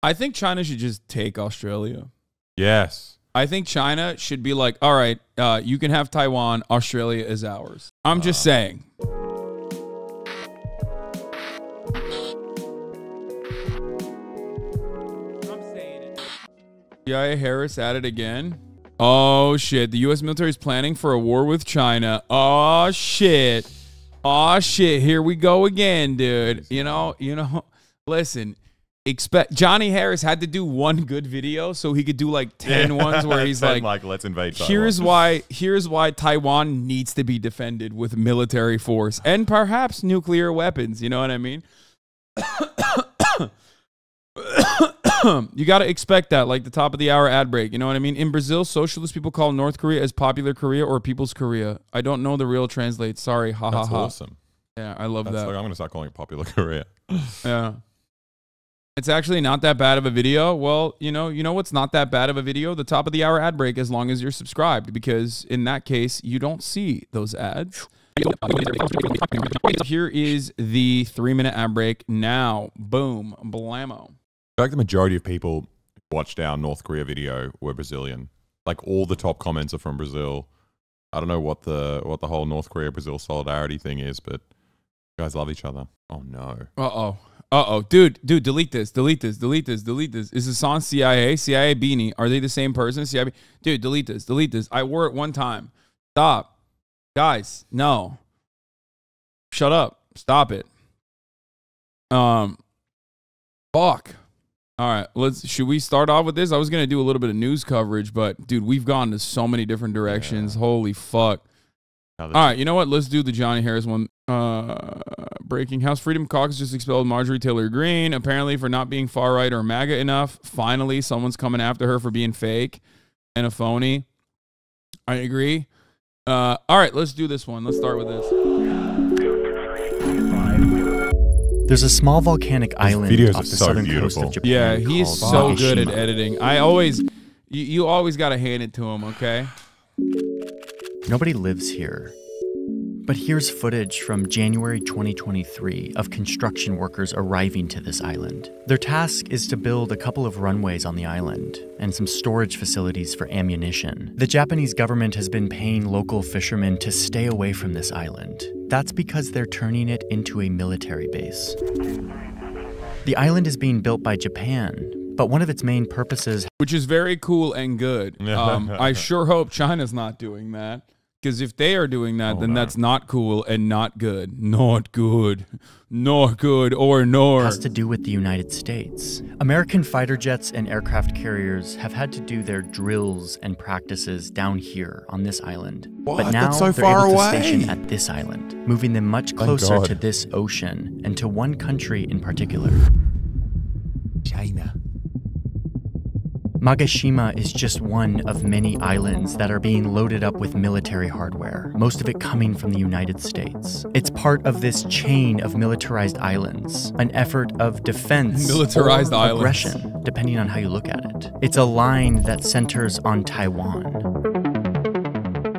I think China should just take Australia. Yes. I think China should be like, all right, uh, you can have Taiwan. Australia is ours. I'm just saying. CIA Harris at it again. Oh shit! The U.S. military is planning for a war with China. Oh shit! Oh shit! Here we go again, dude. You know, you know. Listen, expect Johnny Harris had to do one good video so he could do like 10 ones where he's Ten, like, let's invade. Taiwan. here's why here's why Taiwan needs to be defended with military force and perhaps nuclear weapons. You know what I mean? you got to expect that, like the top of the hour ad break. You know what I mean? In Brazil, socialist people call North Korea as popular Korea or People's Korea. I don't know the real translate. Sorry, ha ha ha. awesome. Yeah, I love That's that. like, I'm going to start calling it popular Korea. Yeah. It's actually not that bad of a video. Well, you know, you know what's not that bad of a video? The top of the hour ad break as long as you're subscribed because in that case, you don't see those ads. Here is the 3-minute ad break now. Boom, blammo. Think the majority of people who watched our North Korea video were Brazilian. Like all the top comments are from Brazil. I don't know what the what the whole North Korea Brazil solidarity thing is, but you guys love each other. Oh no. Uh-oh. Uh-oh. Dude, dude, delete this. Delete this. Delete this. Delete this. Is this on CIA? CIA beanie. Are they the same person? CIA. Dude, delete this. Delete this. I wore it one time. Stop. Guys, no. Shut up. Stop it. Um fuck. All right, let's should we start off with this? I was going to do a little bit of news coverage, but dude, we've gone to so many different directions. Holy fuck. All right, you know what? Let's do the Johnny Harris one. Uh, breaking House Freedom Caucus just expelled Marjorie Taylor Greene, apparently for not being far right or MAGA enough. Finally, someone's coming after her for being fake and a phony. I agree. Uh, all right, let's do this one. Let's start with this. There's a small volcanic island off the so southern coast of Japan. Yeah, he's called so good at editing. I always, you, you always got to hand it to him. Okay. Nobody lives here. But here's footage from January 2023 of construction workers arriving to this island. Their task is to build a couple of runways on the island and some storage facilities for ammunition. The Japanese government has been paying local fishermen to stay away from this island. That's because they're turning it into a military base. The island is being built by Japan, but one of its main purposes which is very cool and good. Um, I sure hope China's not doing that. Because if they are doing that, Oh, then no. that's not cool and not good. Not good. Not good or nor. has to do with the United States. American fighter jets and aircraft carriers have had to do their drills and practices down here on this island. What? But now That's so they're far able away. to station at this island, moving them much closer to this ocean and to one country in particular. China. Mageshima is just one of many islands that are being loaded up with military hardware, most of it coming from the United States. It's part of this chain of militarized islands, an effort of defense Militarized or islands. aggression, depending on how you look at it. It's a line that centers on Taiwan.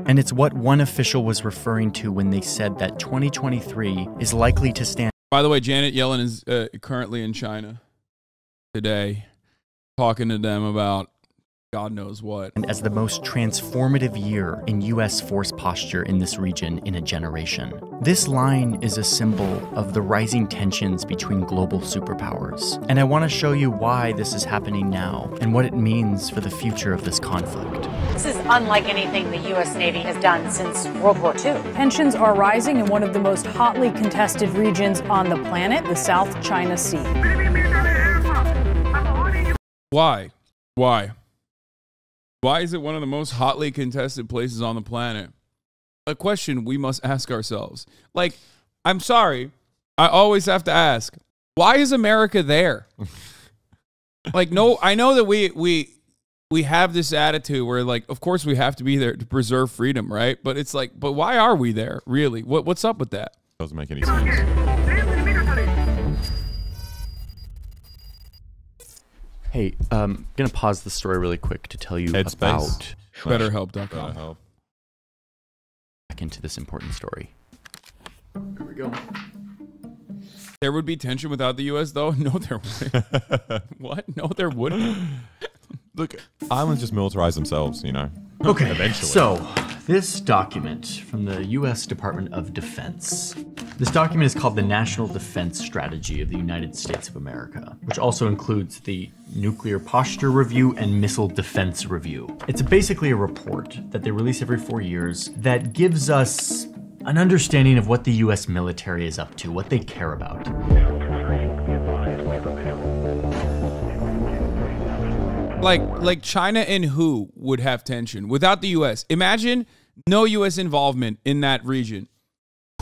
And it's what one official was referring to when they said that 2023 is likely to stand By the way, Janet Yellen is uh, currently in China today, talking to them about God knows what. and as the most transformative year in U.S. force posture in this region in a generation. This line is a symbol of the rising tensions between global superpowers, and I want to show you why this is happening now and what it means for the future of this conflict. This is unlike anything the U.S. Navy has done since World War II. Tensions are rising in one of the most hotly contested regions on the planet, the South China Sea. Why? Why? Why is it one of the most hotly contested places on the planet? A question we must ask ourselves. Like, I'm sorry, I always have to ask, why is America there? like, no, I know that we we we have this attitude where, like, of course we have to be there to preserve freedom, right? But it's like, but why are we there? Really? What what's up with that? Doesn't make any sense. Hey, um, gonna pause the story really quick to tell you Headspace. about BetterHelp.com. help. back into this important story. Here we go. There would be tension without the U.S. though. No, there wouldn't. what? No, there wouldn't. Look, islands just militarize themselves, you know. Okay, Eventually. so this document from the U.S. Department of Defense. This document is called the National Defense Strategy of the United States of America, which also includes the Nuclear Posture Review and Missile Defense Review. It's basically a report that they release every four years that gives us an understanding of what the U.S. military is up to, what they care about. Like like China and who would have tension without the US. Imagine no US involvement in that region.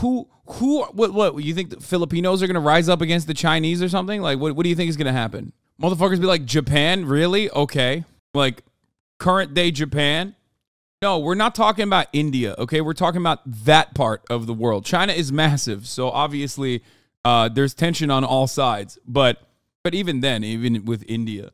Who who what what you think the Filipinos are going to rise up against the Chinese or something? Like what what do you think is going to happen? Motherfuckers be like Japan, really? Okay. Like current day Japan? No, we're not talking about India, okay? We're talking about that part of the world. China is massive, so obviously uh, there's tension on all sides. But but even then, even with India,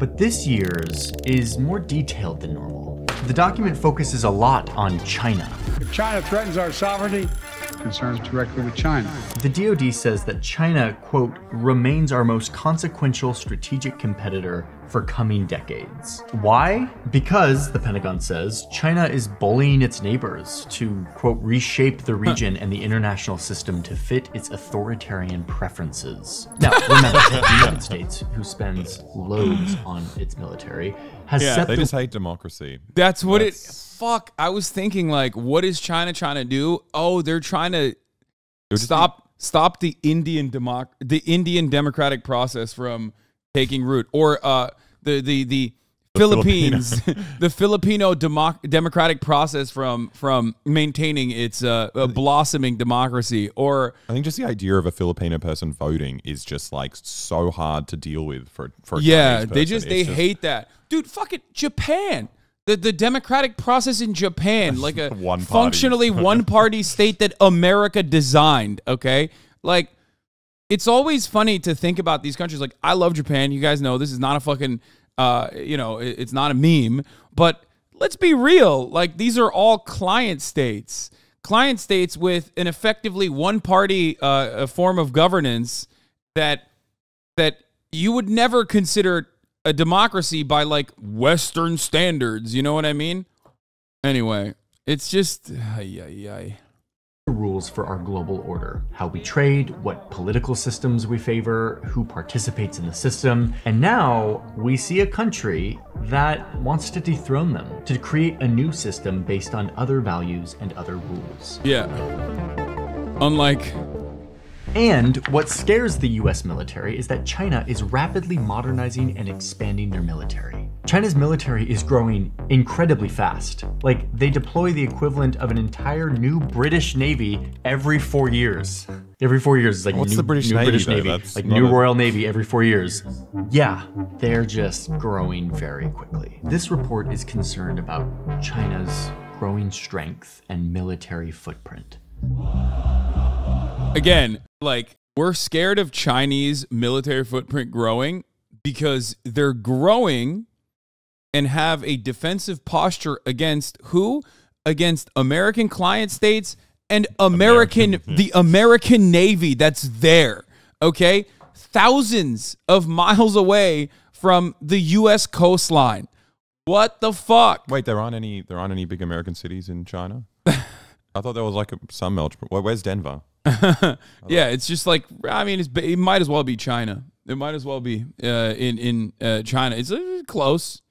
But this year's is more detailed than normal. The document focuses a lot on China. If China threatens our sovereignty, concerns directly with China. The DoD says that China, quote, remains our most consequential strategic competitor for coming decades. Why? Because, the Pentagon says, China is bullying its neighbors to, quote, reshape the region and the international system to fit its authoritarian preferences. Now, remember, the United States, who spends loads on its military, has Yeah, set They the just hate democracy. That's what it. Fuck. I was thinking like, what is China trying to do? Oh, they're trying to It would just stop stop the Indian democ the Indian democratic process from taking root, or uh the the the. Philippines, the Filipino democ- democratic process from from maintaining its uh, uh, blossoming democracy, or I think just the idea of a Filipino person voting is just like so hard to deal with for for a yeah, they just they hate that, dude. Fuck it, Japan. The the democratic process in Japan, like a One functionally one party state that America designed. Okay, like it's always funny to think about these countries. Like I love Japan. You guys know this is not a fucking uh you know it's not a meme, but let's be real. Like these are all client states, client states with an effectively one party uh, form of governance that that you would never consider a democracy by like Western standards. You know what I mean? Anyway, it's just ay, ay, ay. Rules for our global order how we trade, what political systems we favor, who participates in the system. And now we see a country that wants to dethrone them, to create a new system based on other values and other rules. yeah. Unlike And what scares the US military is that China is rapidly modernizing and expanding their military. China's military is growing incredibly fast. Like, they deploy the equivalent of an entire new British Navy every four years. Every four years is like What's new, the British new Navy, British though? Navy, like new a- Royal Navy every four years. Yeah, they're just growing very quickly. This report is concerned about China's growing strength and military footprint. again, like we're scared of Chinese military footprint growing because they're growing and have a defensive posture against who? Against American client states and American, American, the American Navy that's there. Okay? Thousands of miles away from the US coastline. What the fuck? Wait, there aren't any there aren't any big American cities in China. I thought there was like a, some. Where, where's Denver? Yeah, it's just like I mean, it's it might as well be China. It might as well be uh, in in uh, China. It's uh, close.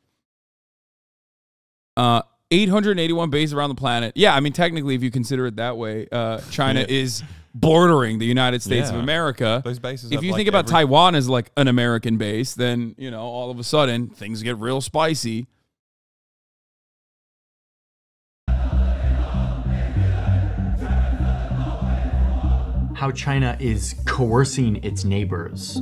Uh, 881 bases around the planet. Yeah, I mean, technically, if you consider it that way, uh, China Yeah. is bordering the United States of America. Those bases. If you like, think about every- Taiwan as like an American base, then you know all of a sudden things get real spicy. How China is coercing its neighbors,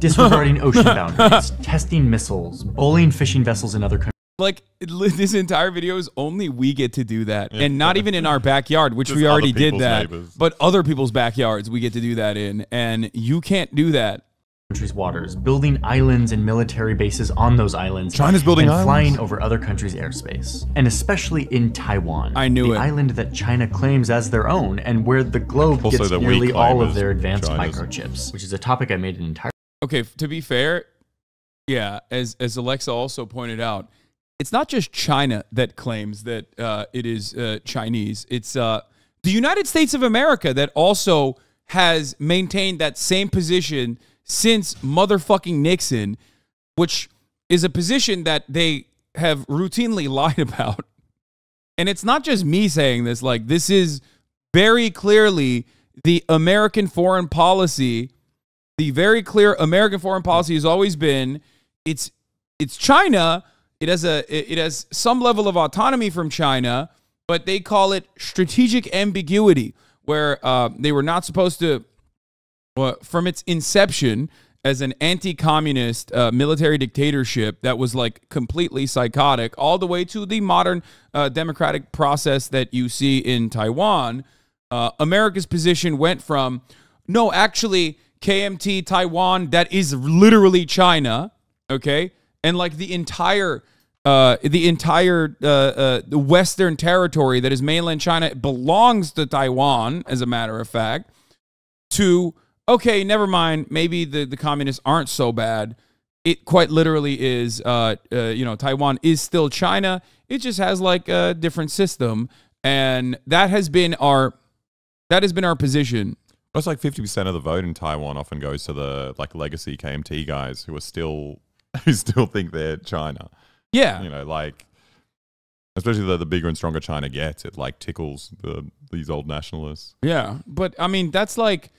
disregarding ocean boundaries, testing missiles, bullying fishing vessels in other countries. Like this entire video is only we get to do that, and not even in our backyard, which Just we already did that. neighbors. But other people's backyards we get to do that in, and you can't do that. Countries' waters, building islands and military bases on those islands. China's building and islands? flying over other countries' airspace, and especially in Taiwan. I knew the it. island that China claims as their own, and where the globe Also gets that we nearly all of their advanced China's. microchips, which is a topic I made an entire Okay, to be fair, yeah, as as Alexa also pointed out, it's not just China that claims that uh, it is uh, Chinese. It's uh, the United States of America that also has maintained that same position since motherfucking Nixon, which is a position that they have routinely lied about. And it's not just me saying this, like, this is very clearly the American foreign policy the very clear American foreign policy has always been it's it's China. It has a it has some level of autonomy from China, but they call it strategic ambiguity, where uh, they were not supposed to. Well, from its inception as an anti-communist uh, military dictatorship that was like completely psychotic, all the way to the modern uh, democratic process that you see in Taiwan, uh, America's position went from no, actually, KMT Taiwan, that is literally China, okay, and like the entire. Uh, the entire uh, uh, the Western territory that is mainland China belongs to Taiwan, as a matter of fact. To okay, never mind. Maybe the, the communists aren't so bad. It quite literally is. Uh, uh, you know, Taiwan is still China. It just has like a different system, and that has been our that has been our position. That's like fifty percent of the vote in Taiwan often goes to the like legacy KMT guys who are still who still think they're China. Yeah, You know, like especially the, the bigger and stronger China gets, it like tickles the these old nationalists. Yeah, but I mean that's like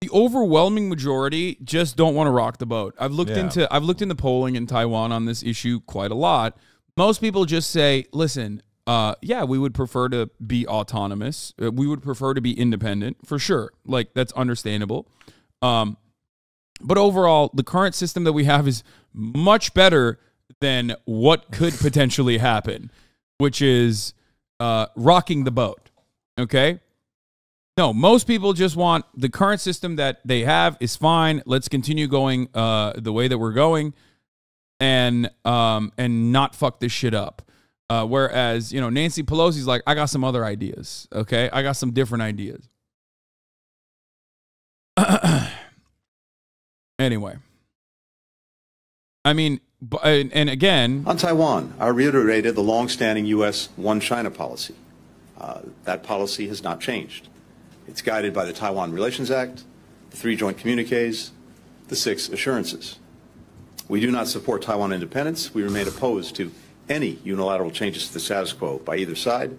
the overwhelming majority just don't want to rock the boat. I've looked Yeah. into I've looked into polling in Taiwan on this issue quite a lot. Most people just say, "Listen, uh, yeah, we would prefer to be autonomous. Uh, we would prefer to be independent for sure. Like that's understandable." Um, but overall, the current system that we have is much better than what could potentially happen, which is uh, rocking the boat. Okay. No, most people just want the current system that they have is fine. Let's continue going uh, the way that we're going, and um, and not fuck this shit up. Uh, whereas you know Nancy Pelosi's like, I got some other ideas. Okay, I got some different ideas. anyway, I mean, and, again, On Taiwan, I reiterated the long-standing U.S. One China policy. Uh, that policy has not changed. It's guided by the Taiwan Relations Act, the three joint communiques, the six assurances. We do not support Taiwan independence. We remain opposed to any unilateral changes to the status quo by either side.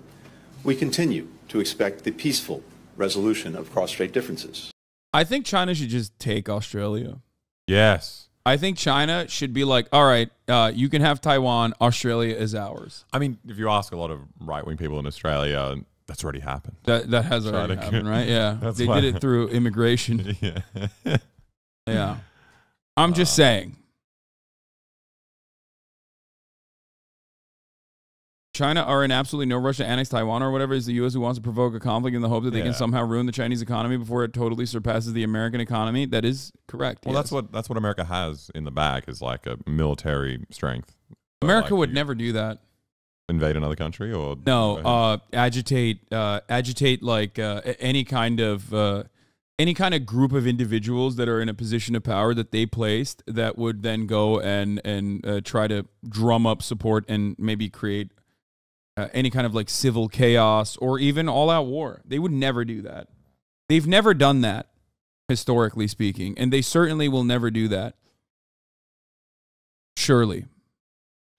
We continue to expect the peaceful resolution of cross-strait differences. I think China should just take Australia. Yes. I think China should be like, all right, uh, you can have Taiwan. Australia is ours. I mean, if you ask a lot of right wing people in Australia, that's already happened. That that has already happened, right? Yeah, they why- did it through immigration. yeah. Yeah, I'm just uh, saying. China are in absolutely no rush to annex Taiwan or whatever. Is the U.S. who wants to provoke a conflict in the hope that they Yeah. can somehow ruin the Chinese economy before it totally surpasses the American economy? That is correct. Well, yes. that's what that's what America has in the back is like a military strength. America like, would you never do that. Invade another country or No, uh, agitate, uh, agitate like uh, any kind of uh, any kind of group of individuals that are in a position of power that they placed that would then go and and uh, try to drum up support and maybe create uh, any kind of like civil chaos or even all out war. They would never do that. They've never done that historically speaking, and they certainly will never do that. Surely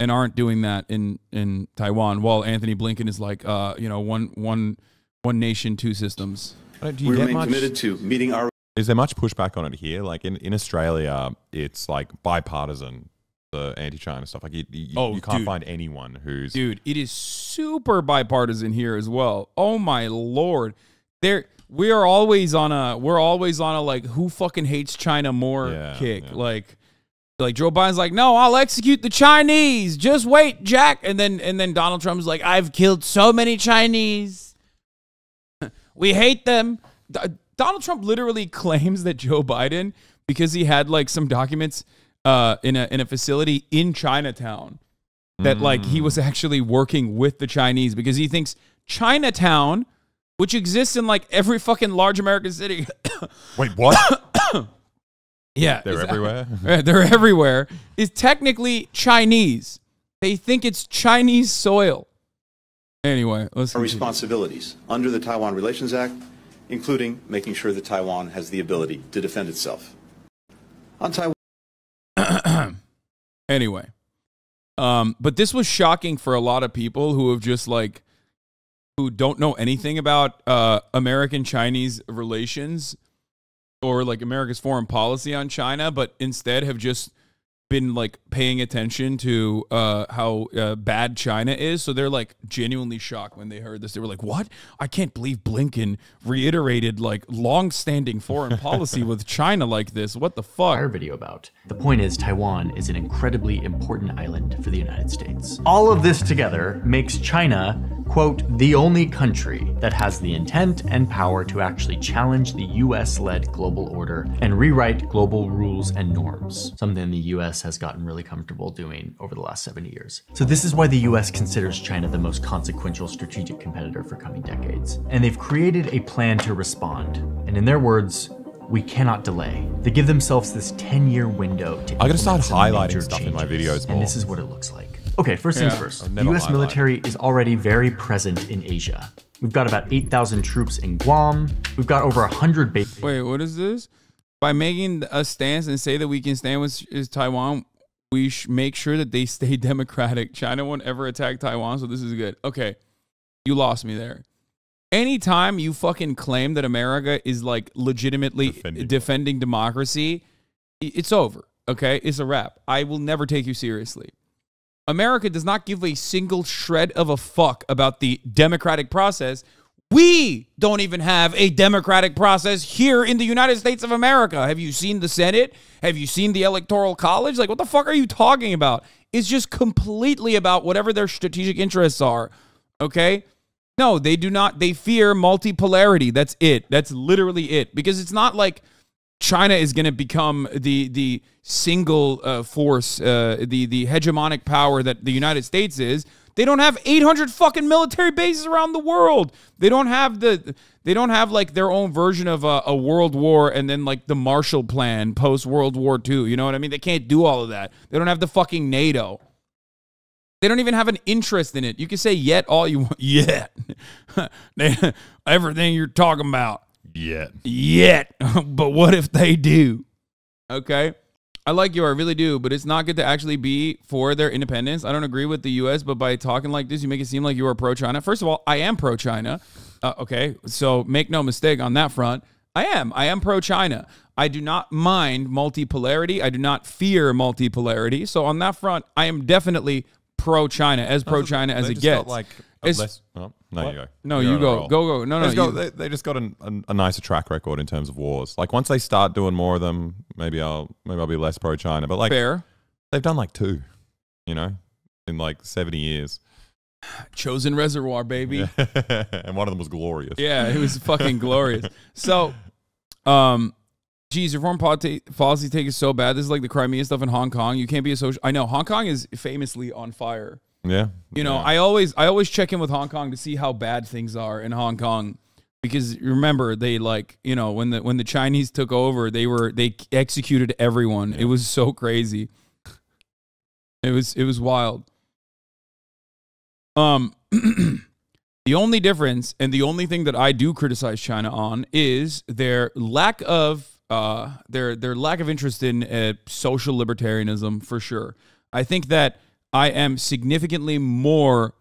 and aren't doing that in in Taiwan. While Antony Blinken is like, uh, you know, one one one nation, two systems. Uh, do you We remain much? committed to meeting our Is there much pushback on it here? Like in, in Australia, it's like bipartisan, the anti-China stuff. Like you, you, Oh, you can't dude. find anyone who's Dude, it is super bipartisan here as well. Oh my lord, there we are always on a we're always on a like who fucking hates China more Yeah, kick. yeah. Like like Joe Biden's like, no, I'll execute the Chinese. Just wait, Jack. And then and then Donald Trump's like, I've killed so many Chinese. we hate them. D- Donald Trump literally claims that Joe Biden because he had like some documents uh, in a in a facility in Chinatown that like he was actually working with the Chinese because he thinks Chinatown, which exists in like every fucking large American city, Wait, what? yeah, They're everywhere. Yeah, they're everywhere, is technically Chinese. They think it's Chinese soil. Anyway, let's Our responsibilities under the Taiwan Relations Act, including making sure that Taiwan has the ability to defend itself. On Taiwan. anyway um but this was shocking for a lot of people who have just like who don't know anything about uh american chinese relations or like america's foreign policy on china but instead have just been like paying attention to uh how uh, bad china is. So they're like genuinely shocked when they heard this. They were like what? I can't believe blinken reiterated like long-standing foreign policy with china like this. What the fuck? Our video about. The point is, Taiwan is an incredibly important island for the United States. All of this together makes China, quote, the only country that has the intent and power to actually challenge the US led global order and rewrite global rules and norms, something the US has gotten really comfortable doing over the last 70 years. So, this is why the US considers China the most consequential strategic competitor for coming decades. And they've created a plan to respond. And in their words, we cannot delay. They give themselves this 10 year window to I'm gonna start highlighting stuff in my videos more. And this is what it looks like. Okay, first things first. The US military is already very present in Asia. We've got about 8,000 troops in Guam. We've got over 100 bases. Wait, what is this? By making a stance and say that we can stand with is Taiwan, we sh- make sure that they stay democratic. China won't ever attack Taiwan, so this is good. Okay, you lost me there. Anytime you fucking claim that America is like legitimately Defending. defending, democracy, it's over. Okay, it's a wrap. I will never take you seriously. America does not give a single shred of a fuck about the democratic process. We don't even have a democratic process here in the United States of America. Have you seen the Senate? Have you seen the Electoral College? Like, what the fuck are you talking about? It's just completely about whatever their strategic interests are. Okay? No, they do not. They fear multipolarity. That's it. That's literally it. Because it's not like China is going to become the the single uh, force, uh, the the hegemonic power that the United States is. They don't have 800 fucking military bases around the world. They don't have the they don't have like their own version of a, a world war and then like the Marshall Plan post World War II. You know what I mean? They can't do all of that. They don't have the fucking NATO. They don't even have an interest in it. You can say yet all you want. Yet. Everything you're talking about Yet. yet. but what if they do? Okay. I like you, I really do, but it's not good to actually be for their independence. I don't agree with the U.S., but by talking like this, you make it seem like you are pro China. First of all, I am pro China. Uh, okay. So make no mistake on that front. I am. I am pro China. I do not mind multipolarity. I do not fear multipolarity. So on that front, I am definitely pro China, as pro China as it gets. like less. Oh, no, you go. No, You're you on go. Go, go. No, They no, got- they, they just got an, an, a nicer track record in terms of wars. Like once they start doing more of them, maybe I'll maybe I'll be less pro China. But like fair. they've done like two, you know, in like seventy years, Chosin reservoir, baby. and one of them was glorious. Yeah, it was fucking glorious. So, um, geez, your foreign policy, take is so bad. This is like the Crimea stuff in Hong Kong. You can't be a social. I know Hong Kong is famously on fire. yeah. You know, yeah. I always I always check in with Hong Kong to see how bad things are in Hong Kong because remember they like you know when the when the Chinese took over they were they executed everyone. It was so crazy. It was it was wild. Um the only difference and the only thing that I do criticize China on is their lack of uh their their lack of interest in uh, social libertarianism for sure. I think that I am significantly more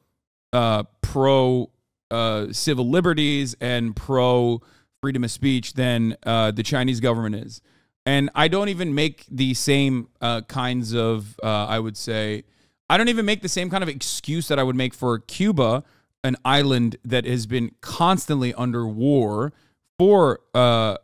uh, pro uh, civil liberties and pro freedom of speech than uh, the Chinese government is. And I don't even make the same uh, kinds of, I would say, I don't even make the same kind of excuse that I would make for Cuba, an island that has been constantly under war for, uh,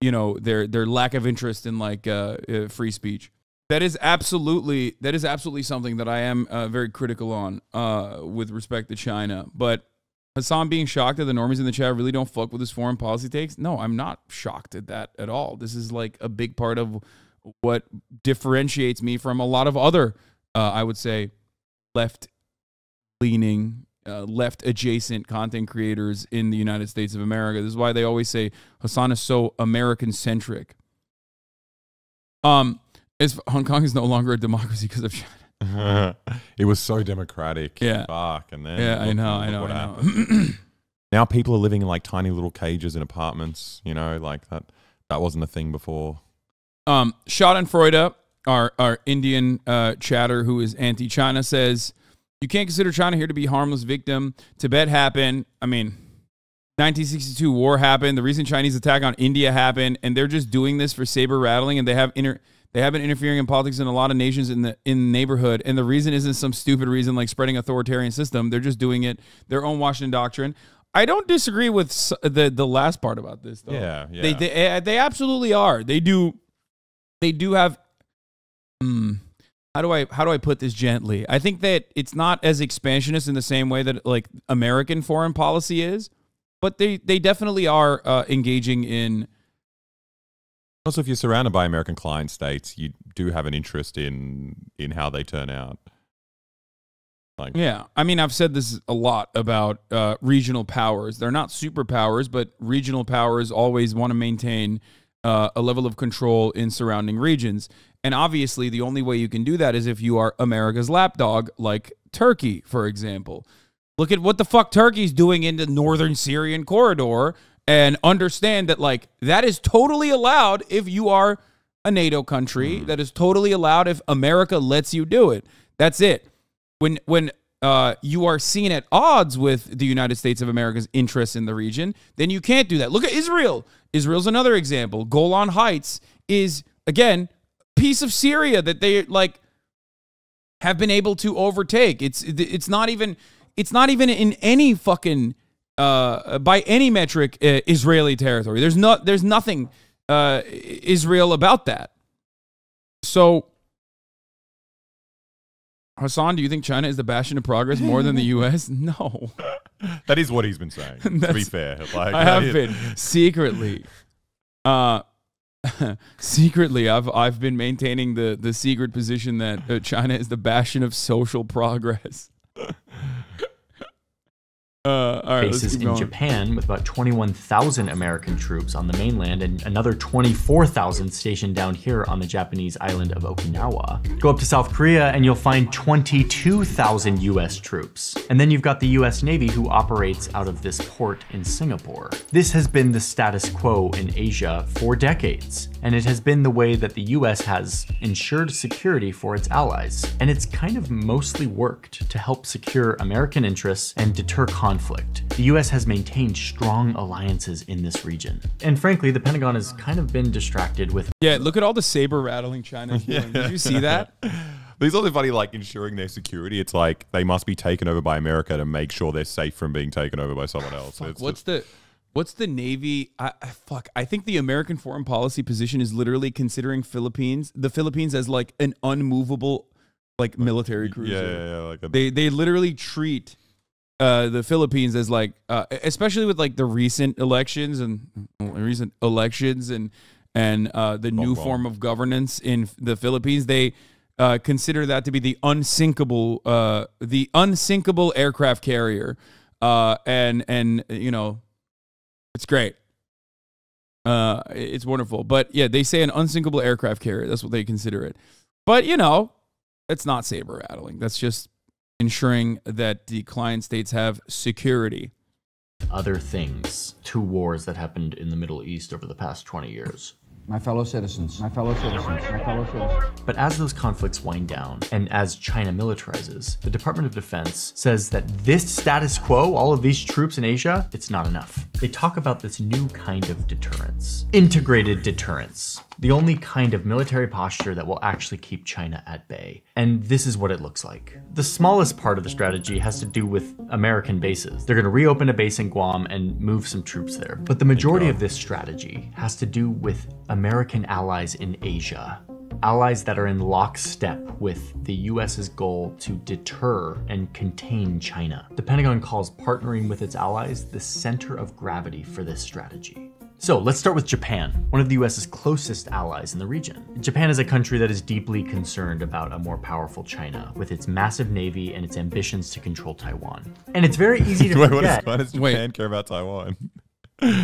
you know, their their lack of interest in like uh, uh, free speech. That is absolutely that is absolutely something that I am uh, very critical on uh, with respect to China. But Hasan being shocked that the normies in the chat really don't fuck with his foreign policy takes. No, I'm not shocked at that at all. This is like a big part of what differentiates me from a lot of other, uh, I would say, left leaning, uh, left adjacent content creators in the United States of America. This is why they always say Hasan is so American centric. Um, is Hong Kong is no longer a democracy because of China. it was so democratic. Yeah. Fuck. And then Yeah, I know, I know, what I know. now people are living in like tiny little cages in apartments. You know, like that. That wasn't a thing before. Um, Schadenfreude, our our Indian uh, chatter who is anti-China, says you can't consider China here to be a harmless victim. Tibet happened. I mean, 1962 war happened. The recent Chinese attack on India happened, and they're just doing this for saber rattling, and they have inter- they have been interfering in politics in a lot of nations in the in the neighborhood. And the reason isn't some stupid reason like spreading authoritarian system. They're just doing it their own Washington doctrine. I don't disagree with the the last part about this though. Yeah, yeah. They they eh, they absolutely are. They do they do have hmm, how do I how do I put this gently? I think that it's not as expansionist in the same way that like American foreign policy is, but they they definitely are uh, engaging in Also, if you're surrounded by American client states, you do have an interest in in how they turn out. Like, Yeah, I mean, I've said this a lot about uh, regional powers. They're not superpowers, but regional powers always want to maintain uh, a level of control in surrounding regions. And obviously, the only way you can do that is if you are America's lapdog, like Turkey, for example. Look at what the fuck Turkey's doing in the northern Syrian corridor and understand that, like, that is totally allowed if you are a NATO country. That is totally allowed if America lets you do it. That's it when when uh, you are seen at odds with the United States of America's interests in the region, then you can't do that. Look at Israel. Israel's another example. Golan Heights is again piece of Syria that they like have been able to overtake. It's it's not even it's not even in any fucking uh, by any metric uh, Israeli territory. There's not there's nothing uh, Israel about that. So Hasan, do you think China is the bastion of progress more than the U.S.? No, that is what he's been saying. to be fair, like I have been secretly. Uh, secretly, I've I've been maintaining the the secret position that uh, China is the bastion of social progress. Uh, all right, bases in going. Japan with about 21,000 American troops on the mainland and another 24,000 stationed down here on the Japanese island of Okinawa. Go up to South Korea and you'll find 22,000 US troops. And then you've got the US Navy who operates out of this port in Singapore. This has been the status quo in Asia for decades, and it has been the way that the US has ensured security for its allies. And it's kind of mostly worked to help secure American interests and deter conflict. The US has maintained strong alliances in this region. And frankly, the Pentagon has kind of been distracted with Yeah, look at all the saber rattling China's doing. Did you see that? But it's the funny, like ensuring their security. It's like they must be taken over by America to make sure they're safe from being taken over by someone else. Fuck, It's what's just- the what's the Navy? I, I fuck. I think the American foreign policy position is literally considering Philippines, the Philippines, as like an unmovable, like military cruiser. yeah, yeah, yeah, like a, They they literally treat uh, the Philippines as like, uh, especially with like the recent elections and recent elections and and uh, the new form of governance in the Philippines, they uh, consider that to be the unsinkable, uh, the unsinkable aircraft carrier, uh, and and you know, it's great. Uh, it's wonderful, but yeah, they say an unsinkable aircraft carrier. That's what they consider it. But you know, it's not saber rattling. That's just ensuring that the client states have security. other things. Two wars that happened in the Middle East over the past 20 years. My fellow citizens, my fellow citizens, my fellow citizens. But as those conflicts wind down, and as China militarizes, the Department of Defense says that this status quo, all of these troops in Asia, it's not enough. They talk about this new kind of deterrence integrated deterrence. The only kind of military posture that will actually keep China at bay. And this is what it looks like. The smallest part of the strategy has to do with American bases. They're going to reopen a base in Guam and move some troops there. But the majority of this strategy has to do with American allies in Asia. allies that are in lockstep with the US's goal to deter and contain China. The Pentagon calls partnering with its allies the center of gravity for this strategy. So let's start with Japan, one of the US's closest allies in the region. Japan is a country that is deeply concerned about a more powerful China, with its massive navy and its ambitions to control Taiwan. And it's very easy to Wait, what forget. does, why does Wait. Japan care about Taiwan?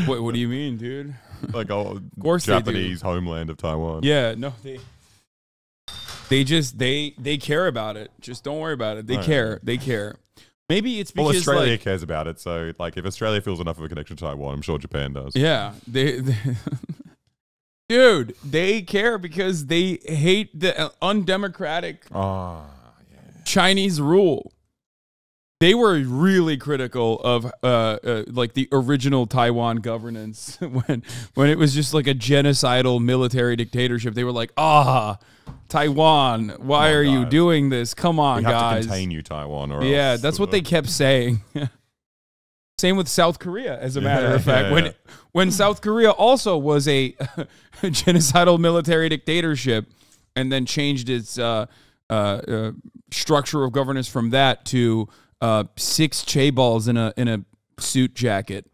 What, what do you mean, dude? like, oh, course they do. Japanese homeland of Taiwan. Yeah, no, they they just they they care about it. Just don't worry about it. They Right. care. They care. Maybe it's Well, because Australia like cares about it, so like if Australia feels enough of a connection to Taiwan, I'm sure Japan does. yeah, they, they dude, they care because they hate the undemocratic Ah, Chinese rule. They were really critical of uh, uh, like the original Taiwan governance when when it was just like a genocidal military dictatorship. They were like, "Ah, Taiwan, why on, are you doing this? Come on, we have guys." to contain you, Taiwan. Or yeah, else, that's what they kept saying. Same with South Korea, as a matter Yeah, of fact. yeah, when yeah. when South Korea also was a genocidal military dictatorship, and then changed its uh, uh, uh, structure of governance from that to uh, six chaebols in a in a suit jacket,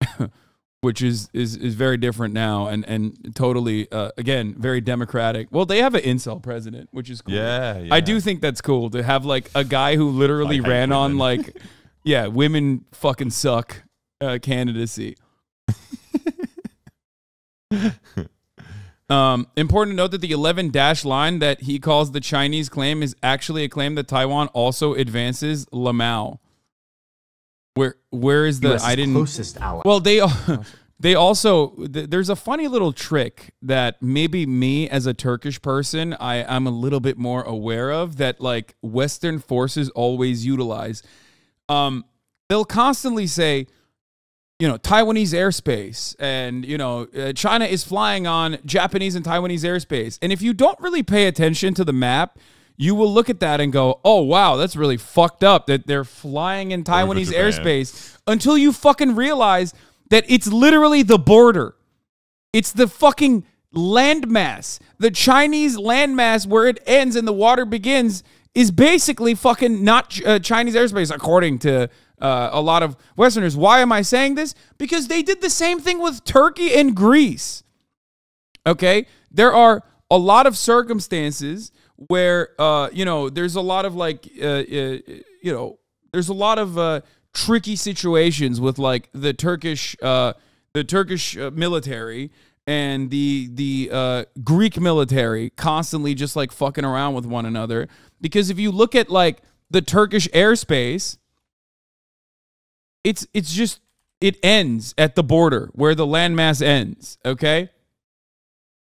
which is is is very different now, and and totally uh, again very democratic. Well, they have an incel president, which is cool. Yeah, yeah. I do think that's cool to have like a guy who literally ran on like, yeah, women fucking suck uh, candidacy. um, important to note that the 11 dash line that he calls the Chinese claim is actually a claim that Taiwan also advances Lamau. Where where is the I didn't closest ally. well, they they also th- there's a funny little trick that maybe me as a Turkish person I I'm a little bit more aware of that like Western forces always utilize. Um, they'll constantly say, you know, Taiwanese airspace, and you know, uh, China is flying on Japanese and Taiwanese airspace. And if you don't really pay attention to the map, you will look at that and go, "Oh wow, that's really fucked up that they're flying in Taiwanese airspace." Until you fucking realize that it's literally the border. It's the fucking landmass. The Chinese landmass where it ends and the water begins is basically fucking not uh, Chinese airspace, according to uh, a lot of Westerners. Why am I saying this? Because they did the same thing with Turkey and Greece. Okay, there are a lot of circumstances where uh, you know there's a lot of like uh, uh, you know there's a lot of uh, tricky situations with like the Turkish uh, the Turkish military and the the uh, Greek military constantly just like fucking around with one another because if you look at like the Turkish airspace it's it's just it ends at the border where the landmass ends okay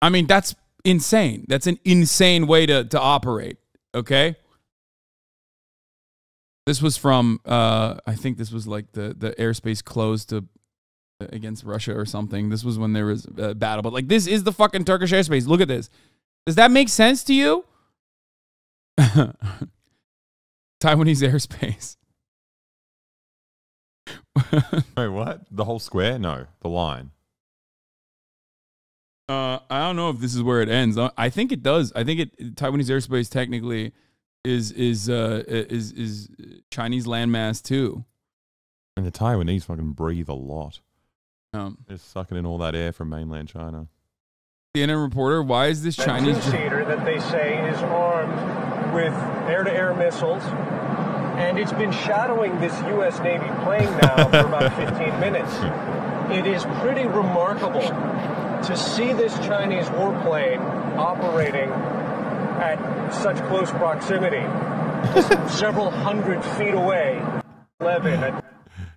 I mean, that's insane. That's an insane way to, to operate. Okay. This was from, uh, I think this was like the, the airspace closed to against Russia or something. This was when there was a battle. But like, this is the fucking Turkish airspace. Look at this. Does that make sense to you? Taiwanese airspace. Wait, what? The whole square? No, the line. Uh, I don't know if this is where it ends. Uh, I think it does. I think it Taiwanese airspace technically is is uh is is Chinese landmass too. And the Taiwanese fucking breathe a lot. Um, They're sucking in all that air from mainland China. CNN reporter, why is this Chinese? two-seater that they say is armed with air-to-air missiles, and it's been shadowing this U.S. Navy plane now for about 15 minutes. It is pretty remarkable to see this Chinese warplane operating at such close proximity, several hundred feet away. 11 at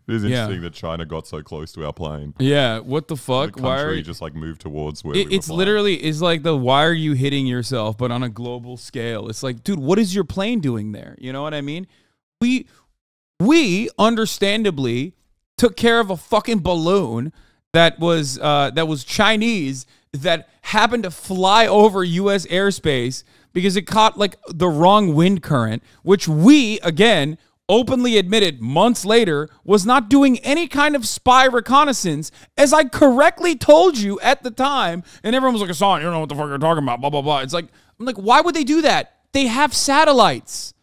It is Yeah. interesting that China got so close to our plane. Yeah, what the The fuck? country Why are you, just like moved towards where it, we it's flying. literally is like the why are you hitting yourself, but on a global scale. It's like, dude, what is your plane doing there? You know what I mean? We we understandably took care of a fucking balloon that was uh, that was Chinese that happened to fly over U.S. airspace because it caught like the wrong wind current, which we again openly admitted months later was not doing any kind of spy reconnaissance, as I correctly told you at the time. And everyone was like, Hasan, you don't know what the fuck you're talking about, blah, blah, blah. It's like, I'm like, why would they do that? They have satellites.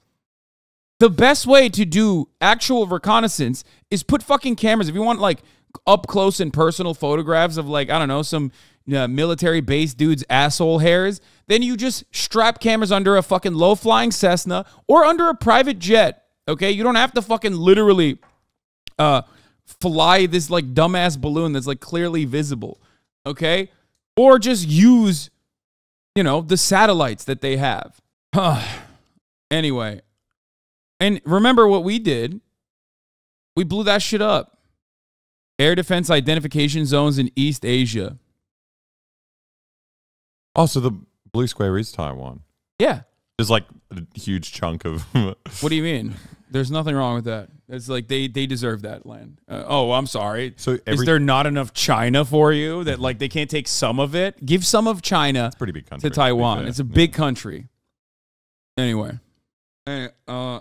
The best way to do actual reconnaissance is put fucking cameras. If you want like up close and personal photographs of like, I don't know, some uh, military base dude's asshole hairs, then you just strap cameras under a fucking low flying Cessna or under a private jet. Okay. You don't have to fucking literally uh, fly this like dumbass balloon that's like clearly visible. Okay. Or just use, you know, the satellites that they have. anyway, and remember what we did? We blew that shit up. Air defense identification zones in East Asia. Oh, so the blue square is Taiwan. Yeah. There's like a huge chunk of. What do you mean? There's nothing wrong with that. It's like they they deserve that land. Uh, oh, I'm sorry. So is there not enough China for you that like they can't take some of it? Give some of China It's pretty big country. to Taiwan. fair. It's a big country. Anyway, uh,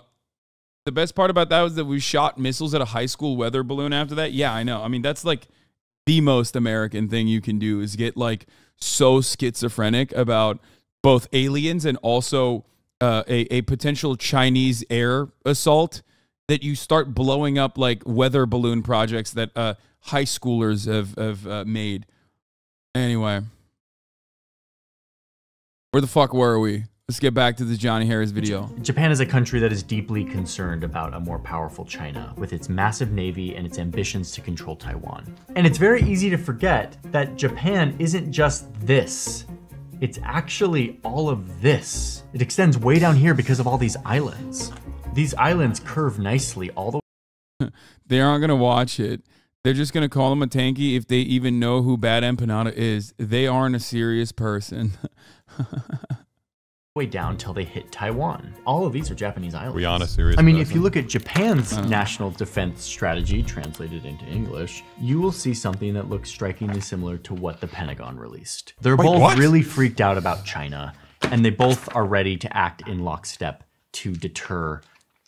the best part about that was that we shot missiles at a high school weather balloon. After that, yeah, I know. I mean, that's like the most American thing you can do is get like so schizophrenic about both aliens and also uh, a a potential Chinese air assault that you start blowing up like weather balloon projects that uh, high schoolers have have uh, made. Anyway, where the fuck were we? Let's get back to the Johnny Harris video. Japan is a country that is deeply concerned about a more powerful China, with its massive navy and its ambitions to control Taiwan. And it's very easy to forget that Japan isn't just this. It's actually all of this. It extends way down here because of all these islands. These islands curve nicely all the They aren't gonna watch it. They're just gonna call him a tanky if they even know who Bad Empanada is. They aren't a serious person. way down till they hit Taiwan. All of these are Japanese islands. We aren't a serious I mean, if you look at Japan's Uh. national defense strategy translated into English, you will see something that looks strikingly similar to what the Pentagon released. They're Wait, both what? really freaked out about China, and they both are ready to act in lockstep to deter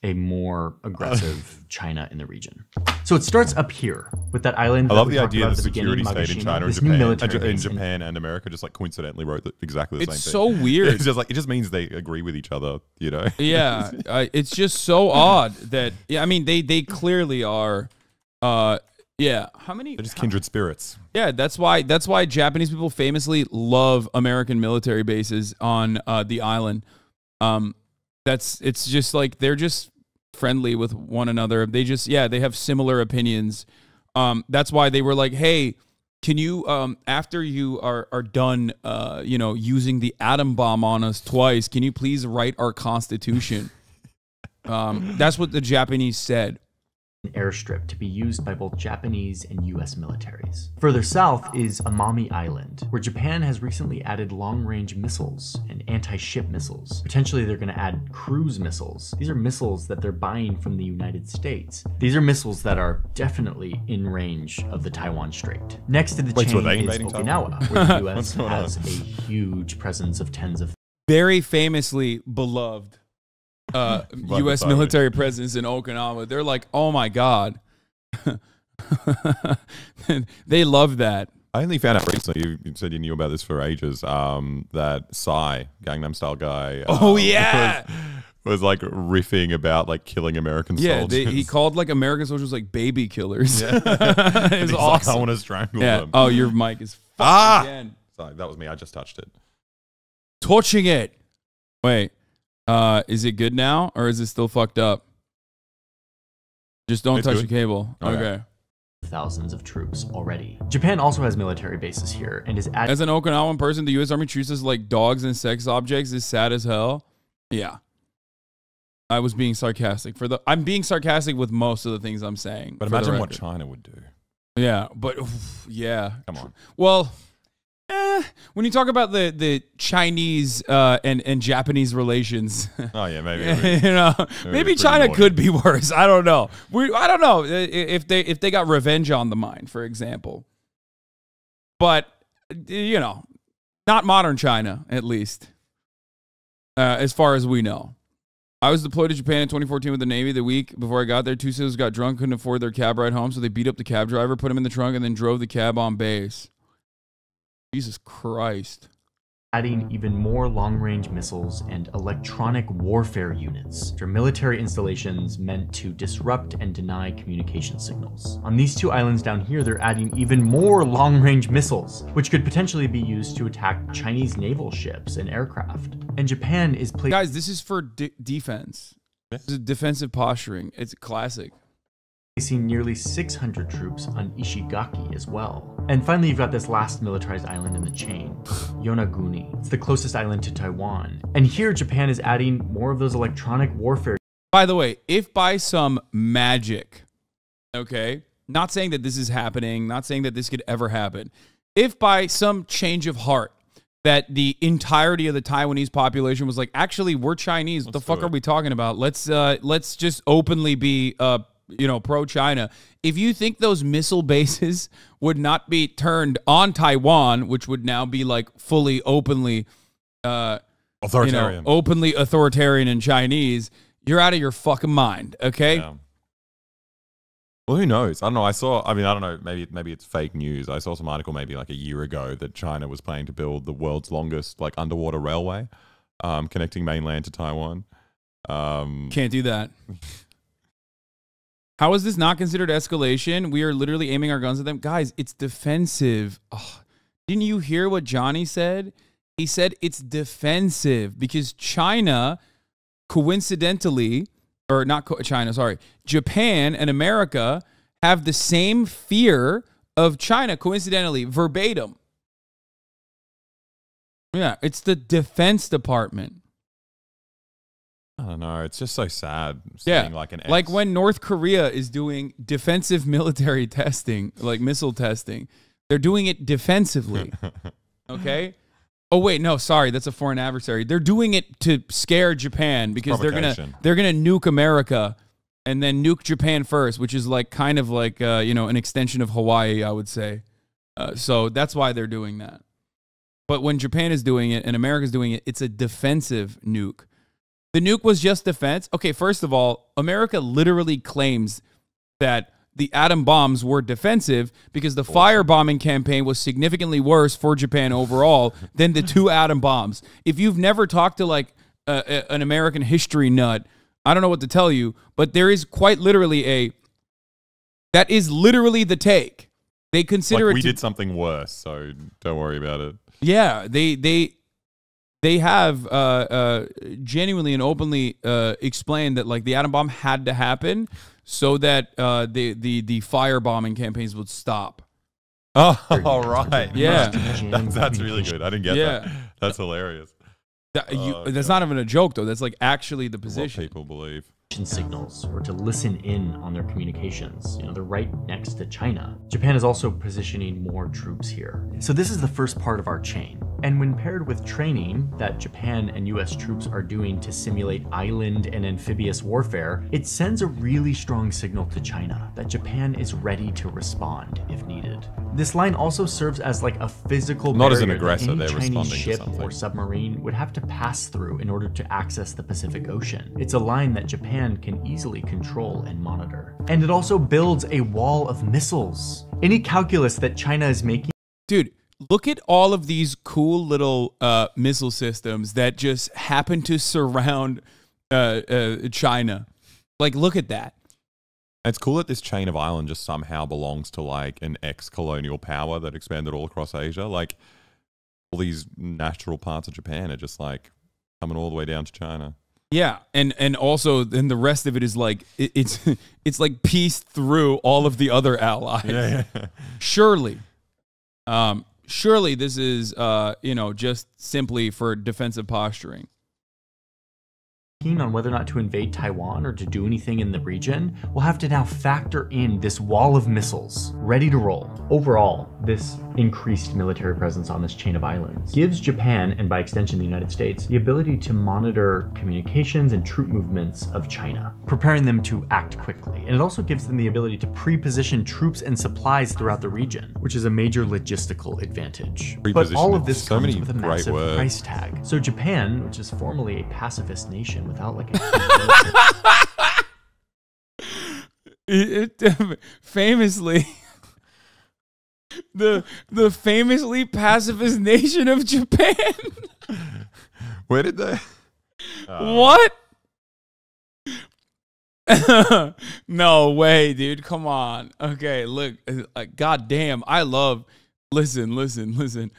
a more aggressive China in the region. So it starts up here with that island. I that love the idea about that the the security state in Mageshima, China and this new Japan, military in and- Japan and America just like coincidentally wrote the, exactly the It's same so thing. weird. It's just like it just means they agree with each other, you know. yeah, uh, it's just so odd that yeah. I mean, they they clearly are. Uh, yeah. How many? They're just kindred spirits. Yeah, that's why that's why Japanese people famously love American military bases on uh, the island. Um, that's it's just like they're just friendly with one another. They just yeah, they have similar opinions. Um, that's why they were like, hey, can you um after you are are done uh you know using the atom bomb on us twice, can you please write our constitution? um, that's what the Japanese said. Airstrip to be used by both Japanese and US militaries. Further south is Amami Island, where Japan has recently added long range missiles and anti ship missiles. Potentially, they're going to add cruise missiles. These are missiles that they're buying from the United States. These are missiles that are definitely in range of the Taiwan Strait. Next to the Wait, chain they is Taiwan? Okinawa, where the US on? has a huge presence of tens of very famously beloved uh, U.S. military presence in Okinawa. They're like, oh my god, they love that. I only found out recently. You, said you knew about this for ages. Um, that Psy Gangnam Style guy. Oh, um, yeah. was, was like riffing about like killing American Yeah, soldiers. Yeah, he called like American soldiers like baby killers. Yeah. it was He's like. I want to strangle yeah. them. Oh, your mic is Ah! again. Sorry, that was me. I just touched it. Touching it. Wait, uh, is it good now or is it still fucked up? Just don't It's touch good. the cable. Okay. okay. thousands of troops already. Japan also has military bases here and is adding As an Okinawan person, the U.S. Army treats us like dogs and sex objects is sad as hell. Yeah. I was being sarcastic for the. I'm being sarcastic with most of the things I'm saying. But imagine what. China would do. Yeah, but oof, yeah. Come on. Well, eh, when you talk about the the Chinese uh, and and Japanese relations, Oh yeah, maybe. you know, it's maybe China could be worse. I don't know. We I don't know if they if they got revenge on the mind, for example. But you know, not modern China, at least, uh, as far as we know. I was deployed to Japan in 2014 with the Navy. The week before I got there, two sailors got drunk, couldn't afford their cab ride home, so they beat up the cab driver, put him in the trunk, and then drove the cab on base. Jesus Christ. adding hmm. even more long-range missiles and electronic warfare units for military installations meant to disrupt and deny communication signals. On these two islands down here, they're adding even more long-range missiles, which could potentially be used to attack Chinese naval ships and aircraft. And Japan is placing Guys, this is for de- defense. This is defensive posturing. It's classic. Nearly 600 troops on Ishigaki as well. And finally, you've got this last militarized island in the chain, Yonaguni. It's the closest island to Taiwan. And here, Japan is adding more of those electronic warfare By the way, if by some magic, okay, not saying that this is happening, not saying that this could ever happen, if by some change of heart, that the entirety of the Taiwanese population was like, actually, we're Chinese. What the fuck do are we talking about? Let's uh, let's just openly be uh, you know, pro China. If you think those missile bases would not be turned on Taiwan, which would now be like fully openly uh, you Authoritarian. know, openly authoritarian and Chinese, you're out of your fucking mind. Okay. Yeah. Well, who knows? I don't know. I saw. I mean, I don't know. Maybe maybe it's fake news. I saw some article maybe like a year ago that China was planning to build the world's longest like underwater railway, um, connecting mainland to Taiwan. Um, Can't do that. How is this not considered escalation? We are literally aiming our guns at them. Guys, it's defensive. Ugh. Didn't you hear what Johnny said? He said it's defensive because China, coincidentally, or not co- China, sorry, Japan and America have the same fear of China, coincidentally, verbatim. Yeah, it's the Defense Department. I don't know. It's just so sad. Yeah, like an like when North Korea is doing defensive military testing, like missile testing, they're doing it defensively. okay. Oh wait, no, sorry, that's a foreign adversary. They're doing it to scare Japan because they're gonna they're gonna nuke America and then nuke Japan first, which is like kind of like uh, you know an extension of Hawaii, I would say. Uh, so that's why they're doing that. But when Japan is doing it and America's doing it, it's a defensive nuke. The nuke was just defense. Okay, first of all, America literally claims that the atom bombs were defensive because the firebombing campaign was significantly worse for Japan overall than the two atom bombs. If you've never talked to like a, a- an American history nut, I don't know what to tell you, but there is quite literally a that is literally the take. They consider like it we did something worse, so don't worry about it. yeah, they they they have uh, uh, genuinely and openly uh, explained that like the atom bomb had to happen so that uh, the the the firebombing campaigns would stop. Oh, all right. Yeah. that's, that's really good. I didn't get Yeah. that. That's hilarious. That, you, Oh, that's God. not even a joke though. That's like actually the What position. people believe. Signals or to listen in on their communications. You know, they're right next to China. Japan is also positioning more troops here. So this is the first part of our chain. And when paired with training that Japan and US troops are doing to simulate island and amphibious warfare, it sends a really strong signal to China that Japan is ready to respond if needed. This line also serves as like a physical Not as an aggressor, any Chinese ship or submarine would have to pass through in order to access the Pacific Ocean. It's a line that Japan can easily control and monitor. And it also builds a wall of missiles. Any calculus that China is making Dude, look at all of these cool little uh, missile systems that just happen to surround uh, uh, China. Like, look at that. It's cool that this chain of island just somehow belongs to like an ex-colonial power that expanded all across Asia. Like all these natural parts of Japan are just like coming all the way down to China. Yeah, and and also then the rest of it is like it, it's it's like pieced through all of the other allies. Surely, um, surely this is uh you know just simply for defensive posturing. Keen on whether or not to invade Taiwan or to do anything in the region, we'll have to now factor in this wall of missiles ready to roll. Overall, this increased military presence on this chain of islands gives Japan, and by extension the United States, the ability to monitor communications and troop movements of China, preparing them to act quickly. And it also gives them the ability to pre-position troops and supplies throughout the region, which is a major logistical advantage. But all of this so comes with a massive price tag. So Japan, which is formerly a pacifist nation, without like a It, it- famously, the the famously pacifist nation of Japan. Where did they? Uh, what? no way, dude. Come on. Okay, look. Uh, God damn. I love. Listen, listen, listen.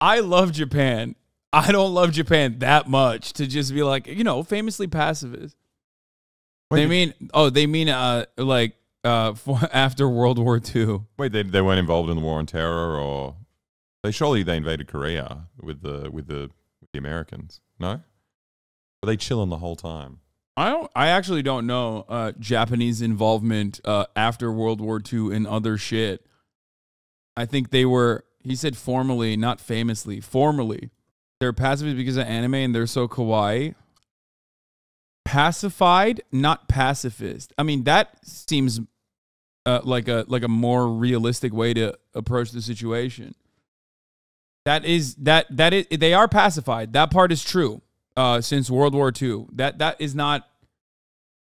I love Japan. I don't love Japan that much to just be like, you know, famously pacifist. Wait, they mean, oh, they mean, uh, like, uh, for, after World War II. Wait, they they weren't involved in the war on terror, or they surely they invaded Korea with the with the with the Americans. No, were they chilling the whole time? I don't. I actually don't know uh, Japanese involvement uh, after World War II in other shit. I think they were. He said formally, not famously. Formally, they're pacifist because of anime and they're so kawaii. Pacified, not pacifist. I mean, that seems uh, like a like a more realistic way to approach the situation. That is that that is they are pacified. That part is true. Uh, since World War II, that that is not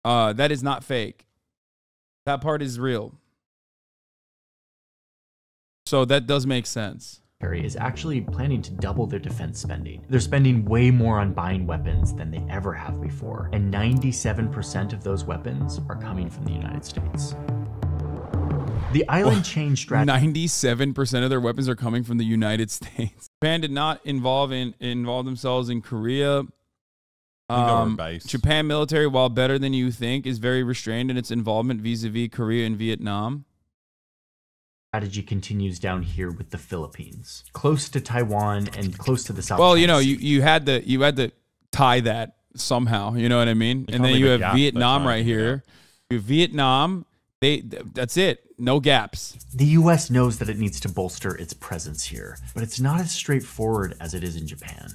uh that is not fake. That part is real. So that does make sense. Military is actually planning to double their defense spending. They're spending way more on buying weapons than they ever have before, and 97% of those weapons are coming from the United States. The island chain strategy. Ninety-seven percent of their weapons are coming from the United States. Japan did not involve in involve themselves in Korea. think they were Um, Japan military, while better than you think, is very restrained in its involvement vis-a-vis Korea and Vietnam. Strategy continues down here with the Philippines, close to Taiwan and close to the South. Well, you know, you, you had to you had to tie that somehow. You know what I mean? You and then you have gap Vietnam right here. You have Vietnam. They th- that's it. No gaps. The US knows that it needs to bolster its presence here, but it's not as straightforward as it is in Japan.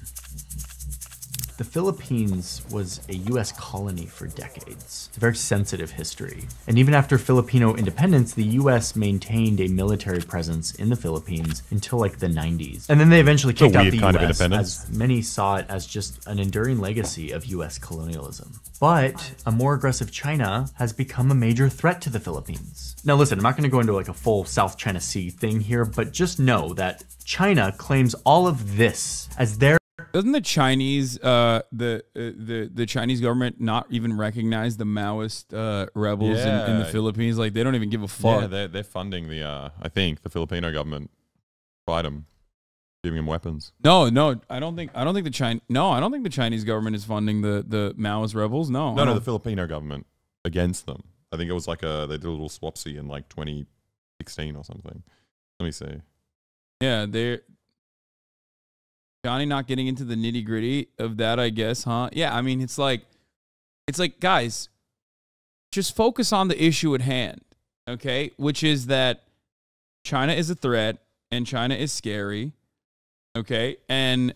The Philippines was a US colony for decades. It's a very sensitive history. And even after Filipino independence, the US maintained a military presence in the Philippines until like the 90s. And then they eventually kicked out the US independence. as many saw it as just an enduring legacy of US colonialism. But a more aggressive China has become a major threat to the Philippines. Now, listen, I'm not going to go into like a full South China Sea thing here, but just know that China claims all of this as their Doesn't the Chinese, uh, the uh, the the Chinese government not even recognize the Maoist uh, rebels in, in the Philippines? Like they don't even give a fuck. Yeah, they're they're funding the. Uh, I think the Filipino government fight them, giving them weapons. no, no, I don't think I don't think the China. No, I don't think the Chinese government is funding the the Maoist rebels. No, No, no, the Filipino government against them. I think it was like a they did a little swapsy in like 2016 or something. Let me see. yeah, they're Johnny not getting into the nitty gritty of that. I guess, huh? Yeah, I mean, it's like it's like guys, just focus on the issue at hand, okay? Which is that China is a threat and China is scary, okay? And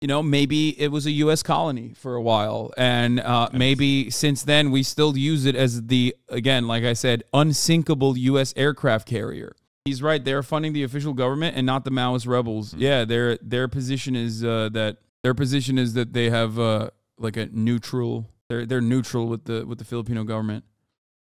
you know, maybe it was a U.S. colony for a while, and uh, maybe since then we still use it as the again, like I said, unsinkable U.S. aircraft carrier. He's right. They're funding the official government and not the Maoist rebels. Yeah, their their position is uh, that their position is that they have uh, like a neutral. They're they're neutral with the with the Filipino government.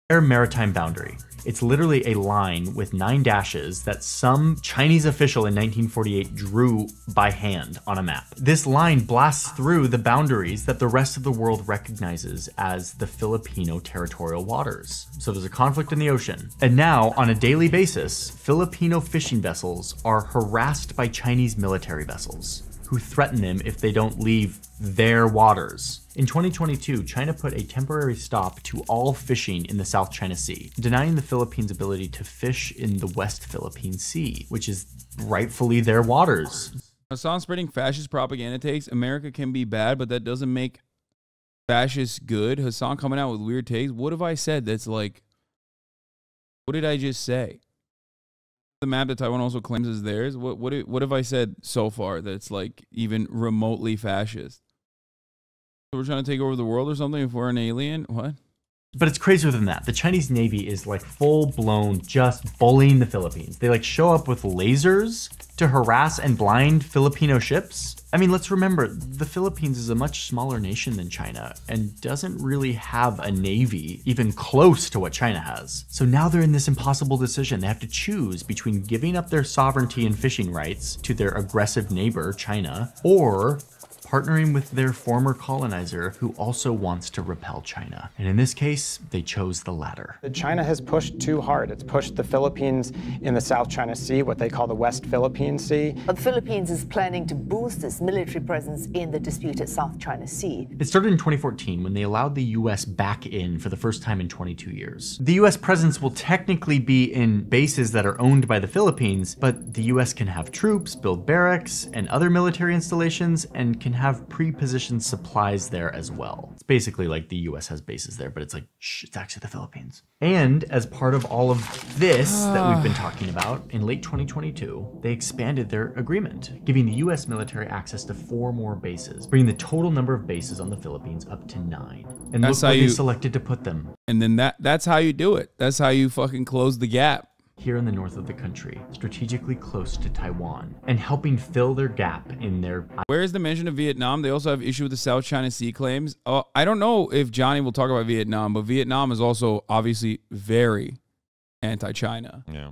Maritime boundary. It's literally a line with nine dashes that some Chinese official in 1948 drew by hand on a map. This line blasts through the boundaries that the rest of the world recognizes as the Filipino territorial waters. So there's a conflict in the ocean. And now, on a daily basis, Filipino fishing vessels are harassed by Chinese military vessels who threaten them if they don't leave their waters. In 2022, China put a temporary stop to all fishing in the South China Sea, denying the Philippines' ability to fish in the West Philippine Sea, which is rightfully their waters. Hasan spreading fascist propaganda takes. America can be bad, but that doesn't make fascists good. Hasan coming out with weird takes. What have I said that's like, what did I just say? The map that Taiwan also claims is theirs. What what what have I said so far that's like even remotely fascist? So we're trying to take over the world or something if we're an alien? What? But it's crazier than that. The Chinese Navy is like full blown just bullying the Philippines. They like show up with lasers to harass and blind Filipino ships. I mean, let's remember the Philippines is a much smaller nation than China and doesn't really have a navy even close to what China has. So now they're in this impossible decision. They have to choose between giving up their sovereignty and fishing rights to their aggressive neighbor, China, or partnering with their former colonizer who also wants to repel China. And in this case, they chose the latter. China has pushed too hard. It's pushed the Philippines in the South China Sea, what they call the West Philippine Sea. The Philippines is planning to boost its military presence in the disputed South China Sea. It started in 2014 when they allowed the US back in for the first time in 22 years. The US presence will technically be in bases that are owned by the Philippines, but the US can have troops, build barracks, and other military installations, and can have pre-positioned supplies there as well. It's basically like the US has bases there, but it's like, shh, it's actually the Philippines. And as part of all of this that we've been talking about, in late 2022, they expanded their agreement, giving the US military access to four more bases, bringing the total number of bases on the Philippines up to nine. And That's look how where you- they selected to put them. And then that that's how you do it. That's how you fucking close the gap. Here in the north of the country, strategically close to Taiwan, and helping fill their gap in their Where is the mention of Vietnam? They also have issue with the South China Sea claims. Uh, I don't know if Johnny will talk about Vietnam, but Vietnam is also obviously very anti-China. Yeah.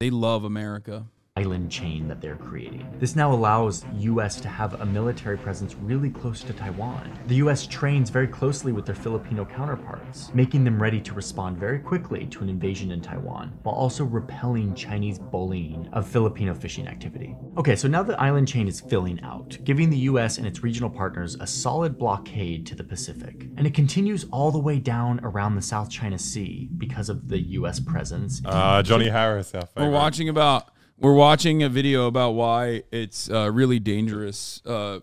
They love America. Island chain that they're creating. This now allows US to have a military presence really close to Taiwan. The US trains very closely with their Filipino counterparts, making them ready to respond very quickly to an invasion in Taiwan, while also repelling Chinese bullying of Filipino fishing activity. Okay, so now the island chain is filling out, giving the US and its regional partners a solid blockade to the Pacific. And it continues all the way down around the South China Sea because of the US presence. Uh, Johnny Harris, our favorite. We're watching about we're watching a video about why it's uh, really dangerous. Uh,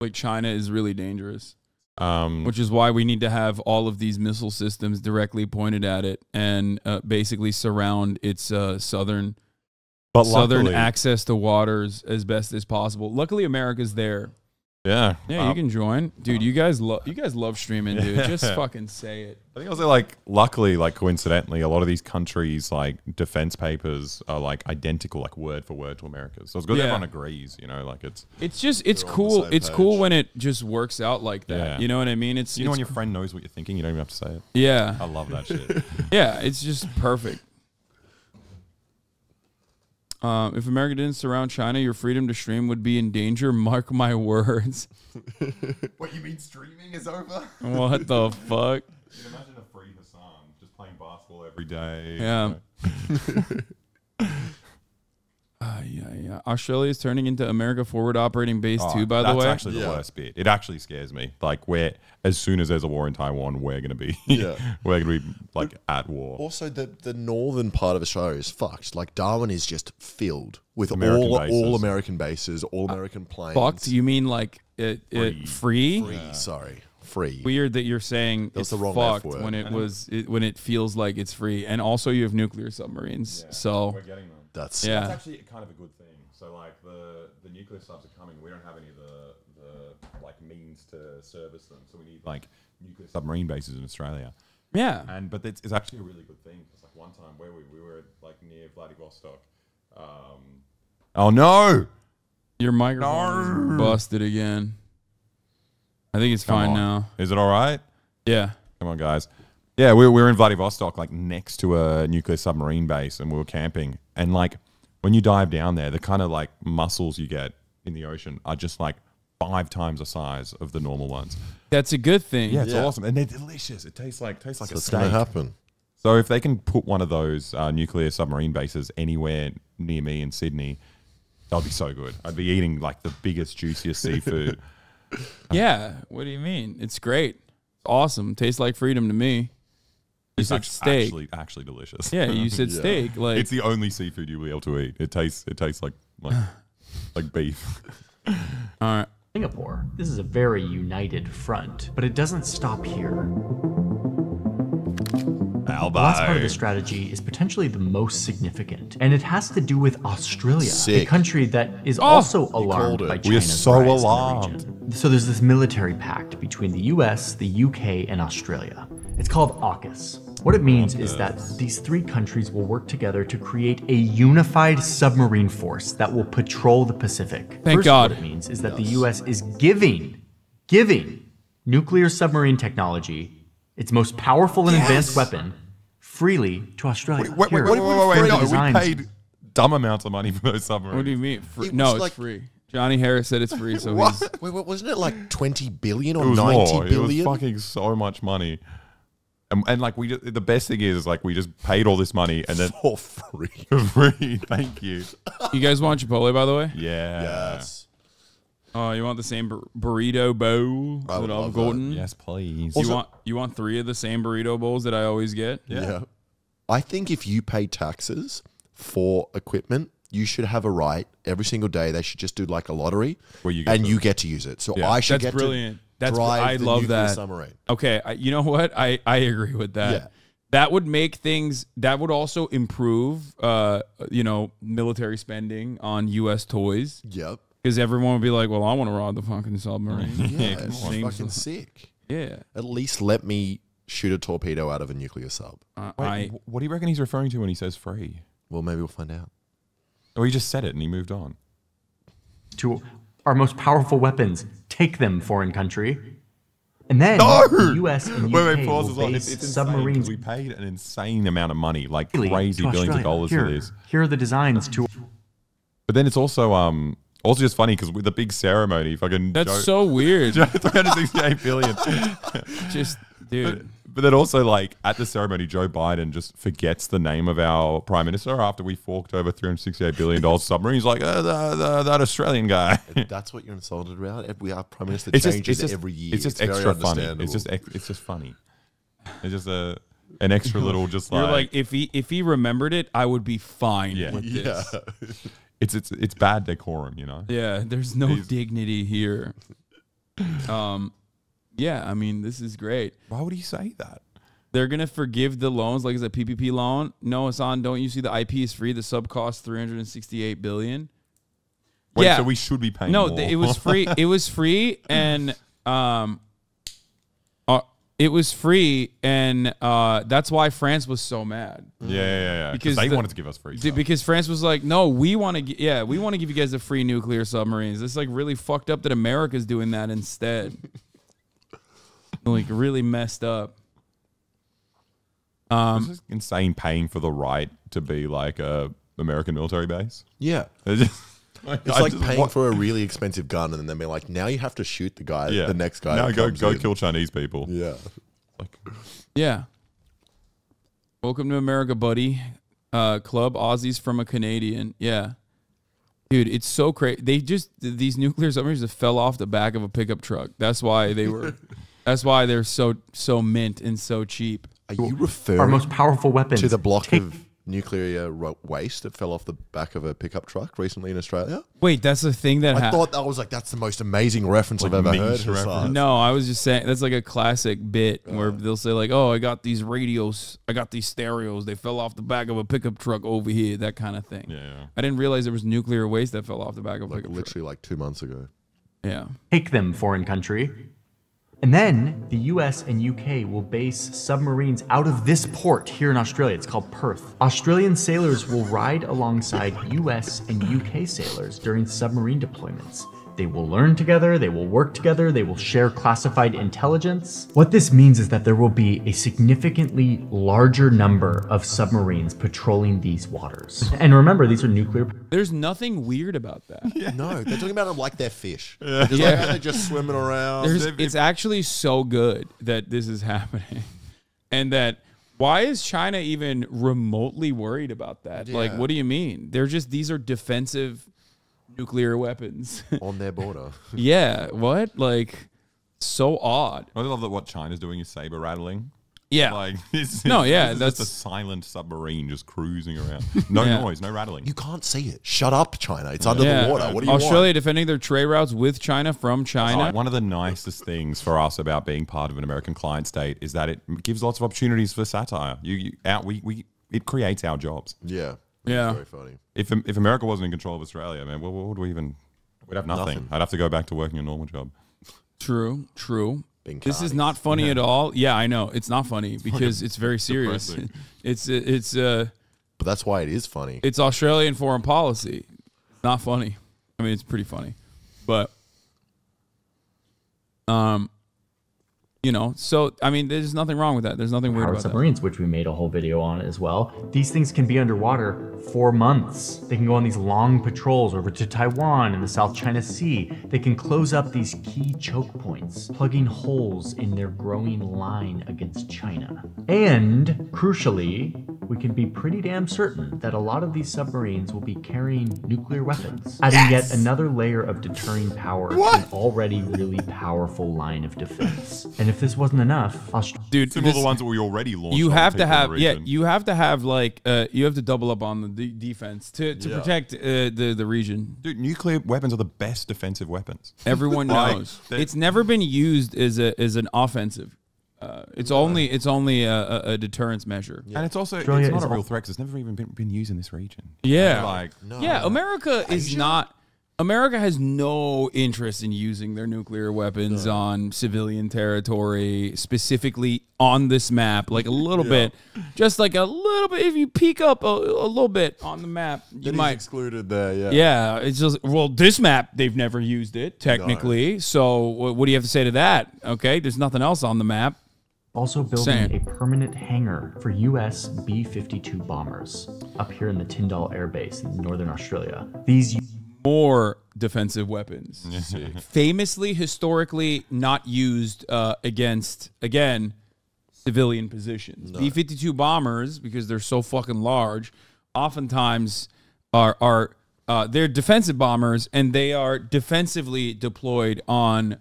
like China is really dangerous, Um, which is why we need to have all of these missile systems directly pointed at it and uh, basically surround its uh, southern but southern luckily- access to waters as best as possible. Luckily, America's there. Yeah. Yeah, you Um, can join, dude. You guys love you guys love streaming, dude. Just fucking say it. I think also like luckily, like coincidentally, a lot of these countries like defense papers are like identical, like word for word to America's. So it's good Yeah. everyone agrees, you know, like it's It's just it's They're all on the cool. It's cool when it just works out like that. Yeah. You know what I mean? It's you know when your friend knows what you're thinking, you don't even have to say it. yeah. I love that shit. Yeah, it's just perfect. Um, if America didn't surround China, your freedom to stream would be in danger. Mark my words. what you mean streaming is over? What the fuck? imagine a free Hasan just playing basketball every day. Yeah. Uh, yeah, yeah. Australia is turning into America Forward Operating Base Oh, too. By the way, that's way, actually the Yeah. worst bit. It actually scares me. Like, where as soon as there's a war in Taiwan, we're gonna be, Yeah. we're gonna be like at war. Also, the the northern part of Australia is fucked. Like Darwin is just filled with American all bases. all American bases, all American planes. fucked. You mean like it, it free? free? Sorry, free. Weird that you're saying That's it's the wrong F fucked word. when it was it, when it feels like it's free, and also you have nuclear submarines. So getting them. That's yeah, That's actually kind of a good thing. So like the the nuclear subs are coming. We don't have any of the the like means to service them. So we need like nuclear submarine bases in Australia. yeah. And but it's, it's actually a really good thing because like one time where we we were like near Vladivostok. Um, oh no! Your microphone is busted again. I think it's Come fine on. now. Is it all right? Yeah. Come on, guys. Yeah, we, we were in Vladivostok, like next to a nuclear submarine base, and we were camping. And like when you dive down there, the kind of like mussels you get in the ocean are just like five times the size of the normal ones. That's a good thing. Yeah, it's Yeah. awesome, and they're delicious. It tastes like tastes like so a it's gonna steak. happen. So if they can put one of those uh, nuclear submarine bases anywhere near me in Sydney, that would be so good. I'd be eating like the biggest, juiciest seafood. Yeah. What do you mean? It's great. It's awesome. Tastes like freedom to me. You It's said steak. actually actually delicious. yeah, you said Yeah. steak. Like it's the only seafood you'll be able to eat. It tastes it tastes like like like beef. all right. Singapore. This is a very united front, but it doesn't stop here. The last part of the strategy is potentially the most significant, and it has to do with Australia, a country that is oh, also alarmed by We are China's so rise in the region. So there's this military pact between the US, the UK, and Australia. It's called AUKUS. What it means is that these three countries will work together to create a unified submarine force that will patrol the Pacific. Thank First, God. What it means is that the US is giving, giving nuclear submarine technology, its most powerful and advanced weapon, freely to Australia. Wait, wait, Here, wait, wait, wait, wait, here no, the we paid dumb amounts of money for those submarines. What do you mean? Free? It No, was it's like- free. Johnny Harris said it's free, so What? he's Wait, wait, wasn't it like 20 billion or It was 90 more. billion? It was fucking so much money. And, and like we, just, the best thing is, is like we just paid all this money and then for free. free. Thank you. You guys want Chipotle, by the way? Yeah. Yes. Oh, you want the same bur- burrito bowl I that love I've that. gotten? Yes, please. You Also- want you want three of the same burrito bowls that I always get? Yeah. I think if you pay taxes for equipment, you should have a right every single day. They should just do like a lottery Where you get and to- you get to use it. So Yeah. I should That's get brilliant. to That's br- drive I the love nuclear that. submarine. Okay, I, you know what? I I agree with that. Yeah. That would make things. That would also improve, uh, you know, military spending on U.S. toys Yep. Because everyone would be like, "Well, I want to ride the fucking submarine." Yeah, come it's on. fucking sick. yeah. At least let me shoot a torpedo out of a nuclear sub. Uh, Wait, I what do you reckon he's referring to when he says free? Well, maybe we'll find out. Or he just said it and he moved on. to our most powerful weapons. Take them, foreign country. And then No! the U.S. and UK Wait, wait, pause will base It's, it's submarines We paid an insane amount of money, like crazy billions of dollars here, for this. Here are the designs to But then it's also um also just funny because with the big ceremony, fucking that's Joe, so weird. Joe, 368 billion. Just dude. But then also like at the ceremony, Joe Biden just forgets the name of our prime minister after we forked over 368 billion dollars submarine. He's like uh, the, the, that Australian guy. That's what you're insulted about. We our prime minister it's changes it's just every year. It's just very extra funny. It's just it's just funny. It's just a an extra little just like, You're like, like, if he if he remembered it, I would be fine Yeah. with yeah. this. It's it's it's bad decorum, you know. Yeah, there's no He's- dignity here. Um, yeah, I mean, this is great. Why would he say that? They're gonna forgive the loans, like it's a PPP loan. No, Hasan, don't you see the IP is free? The sub costs 368 billion. Wait, yeah, so we should be paying no, it was free. It was free, and um, it was free, and uh, that's why France was so mad. yeah, yeah, yeah, yeah. Because Because they the- wanted to give us free. D- stuff. because France was like, no, we want to, yeah, we want to give you guys the free nuclear submarines. It's like really fucked up that America's doing that instead. like really messed up. it's just insane paying for the right to be like a American military base. yeah. It's I like just- paying what- for a really expensive gun and then being like, now you have to shoot the guy, yeah. the next guy. Now that go comes go in. kill Chinese people. Yeah. Like, Yeah. Welcome to America, buddy. Uh, Club Aussies from a Canadian. Yeah. Dude, it's so crazy. They just th- these nuclear submarines just fell off the back of a pickup truck. That's why they were. that's why they're so so mint and so cheap. Are you referring our most powerful weapons. to the block Take- of nuclear ro- waste that fell off the back of a pickup truck recently in Australia? Wait, that's the thing that I happened. thought that was like, that's the most amazing reference Like I've ever heard. reference. No, I was just saying that's like a classic bit where they'll say like, "Oh, I got these radios, I got these stereos. They fell off the back of a pickup truck over here." That kind of thing. yeah, yeah. I didn't realize there was nuclear waste that fell off the back of a Like pickup literally like two months ago. Yeah. take them, foreign country. And then the US and UK will base submarines out of this port here in Australia. It's called Perth. Australian sailors will ride alongside US and UK sailors during submarine deployments. They will learn together, they will work together, they will share classified intelligence. What this means is that there will be a significantly larger number of submarines patrolling these waters. And remember, these are nuclear There's nothing weird about that. No, they're talking about them like they're fish. They're just Yeah. like, they're just swimming around. There's, it's actually so good that this is happening, and that why is China even remotely worried about that? Like, what do you mean? They're just these are defensive nuclear weapons. on their border. yeah, what? Like, so odd. I love that what China's doing is saber rattling. Yeah. Like this, No, yeah, this is that's- just a silent submarine just cruising around. No Yeah. noise, no rattling. You can't see it. Shut up, China. It's under yeah. the water. What do you Australia want? defending their trade routes with China from China. Oh, one of the nicest things for us about being part of an American client state is that it gives lots of opportunities for satire. You, you out we, we it creates our jobs. Yeah. Yeah. Very funny. If if America wasn't in control of Australia, man, what, what would we even? We'd have nothing. Nothing. I'd have to go back to working a normal job. True, true. Being This is not funny at all. Yeah, I know it's not funny because it's very serious. it's it's uh But that's why it is funny. it's Australian foreign policy. It's not funny. I mean, it's pretty funny, but um, you know. So I mean, there's nothing wrong with that. There's nothing weird power about that. submarines, which we made a whole video on as well. These things can be underwater for months. They can go on these long patrols over to Taiwan and the South China Sea. They can close up these key choke points, plugging holes in their growing line against China. And crucially, we can be pretty damn certain that a lot of these submarines will be carrying nuclear weapons, adding yet another layer of deterring power to an already really powerful line of defense. And if this wasn't enough, Aust- Dude, Similar to this- the ones that we already launched. you have to people in the have yeah you have to have like uh you have to double up on the de- defense to to Yeah. protect uh, the the region Dude, nuclear weapons are the best defensive weapons. everyone knows they- it's never been used as a as an offensive uh, it's only it's only a, a, a deterrence measure And it's also Australia it's not a real threat threat 'cause it's never even been, been used in this region. yeah Like, yeah america is not america has no interest in using their nuclear weapons on civilian territory specifically on this map like a little bit just like a little bit if you peek up a, a little bit on the map you Then he's might excluded there. Yeah. Yeah, it's just well, this map they've never used it technically. So what, what do you have to say to that? Okay, there's nothing else on the map. also building Same. a permanent hangar for US B 52 bombers up here in the Tindal Air Base in northern Australia. These More defensive weapons, famously historically not used uh, against again civilian positions. B-52 bombers because they're so fucking large, oftentimes are are uh, they're defensive bombers and they are defensively deployed on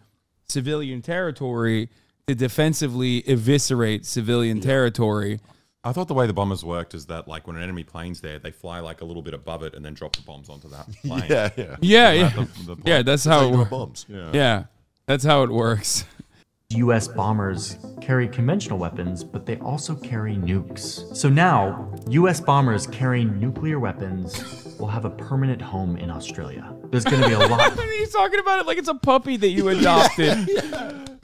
civilian territory to defensively eviscerate civilian territory. I thought the way the bombers worked is that like when an enemy plane's there, they fly like a little bit above it and then drop the bombs onto that plane. Yeah. Yeah. Yeah, yeah, the- the yeah. That's How how it drop works. bombs. Yeah. Yeah, that's how it works. US bombers carry conventional weapons, but they also carry nukes. So now, US bombers carrying nuclear weapons will have a permanent home in Australia. There's going to be a lot. He's talking about it like it's a puppy that you adopted.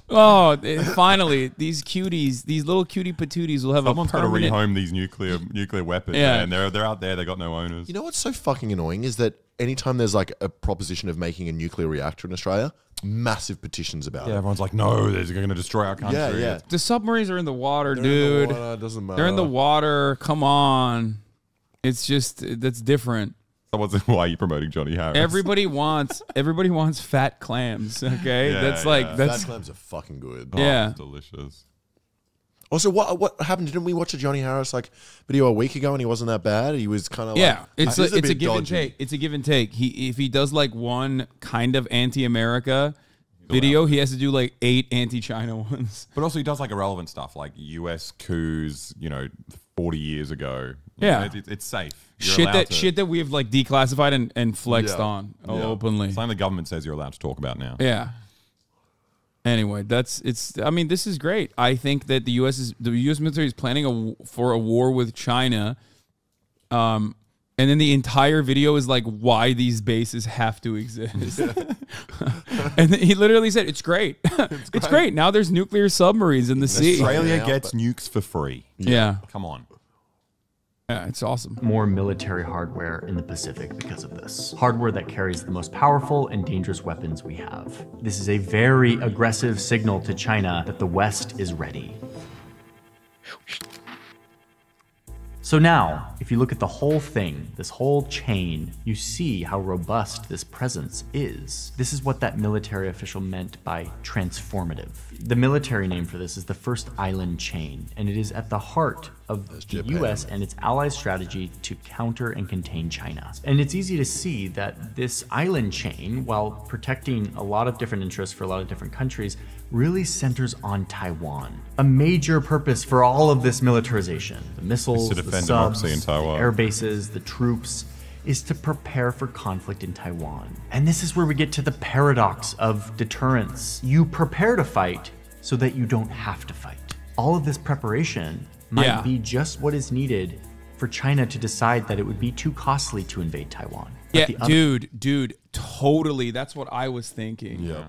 Oh, eh, finally, these cuties, these little cutie patooties will have Someone's a got to rehome these nuclear nuclear weapons. Yeah. and they're they're out there. They got no owners. You know what's so fucking annoying is that anytime there's like a proposition of making a nuclear reactor in Australia, massive petitions about it. yeah, it. everyone's like, no, they're going to destroy our country. Yeah, yeah. The submarines are in the water, They're in the dude. water, doesn't matter. They're in the water. Come on, it's just that's different. Someone's like, why are you promoting Johnny Harris? Everybody wants everybody wants fat clams. Okay, Yeah, that's like yeah. that's Fat clams are fucking good. Oh, yeah. it's delicious. Also, what what happened? Didn't we watch a Johnny Harris like video a week ago and he wasn't that bad? He was kind of Yeah, like, it's he a, was it's a bit give and dodgy. take. It's a give and take. He if he does like one kind of anti-America video, he has to do like eight anti-China ones. But also, he does like irrelevant stuff, like U.S. coups, you know, forty years ago. Yeah. it, it- it's safe. You're shit that to- shit that we've like declassified and, and flexed Yeah. on Yeah. openly. Something the government says you're allowed to talk about now. Yeah. Anyway, that's it's. I mean, this is great. I think that the U.S. is the U.S. military is planning a, w- for a war with China. Um, and then the entire video is like why these bases have to exist. and he literally said, "It's great. It's, great. Now there's nuclear submarines in the sea. Australia Yeah, gets but- nukes for free. Yeah, Come on. Yeah, it's awesome. more military hardware in the Pacific because of this. Hardware that carries the most powerful and dangerous weapons we have. This is a very aggressive signal to China that the West is ready. So now, if you look at the whole thing, this whole chain, you see how robust this presence is. This is what that military official meant by transformative. The military name for this is the First Island Chain, and it is at the heart of the Japan. US and its allies' strategy to counter and contain China. And it's easy to see that this island chain, while protecting a lot of different interests for a lot of different countries, really centers on Taiwan. A major purpose for all of this militarization, the missiles, to the defend subs, democracy in the Taiwan. air bases, the troops, is to prepare for conflict in Taiwan. And this is where we get to the paradox of deterrence. You prepare to fight so that you don't have to fight. All of this preparation might Yeah. be just what is needed for China to decide that it would be too costly to invade Taiwan. But Yeah, other- dude, dude, totally. That's what I was thinking. Yeah.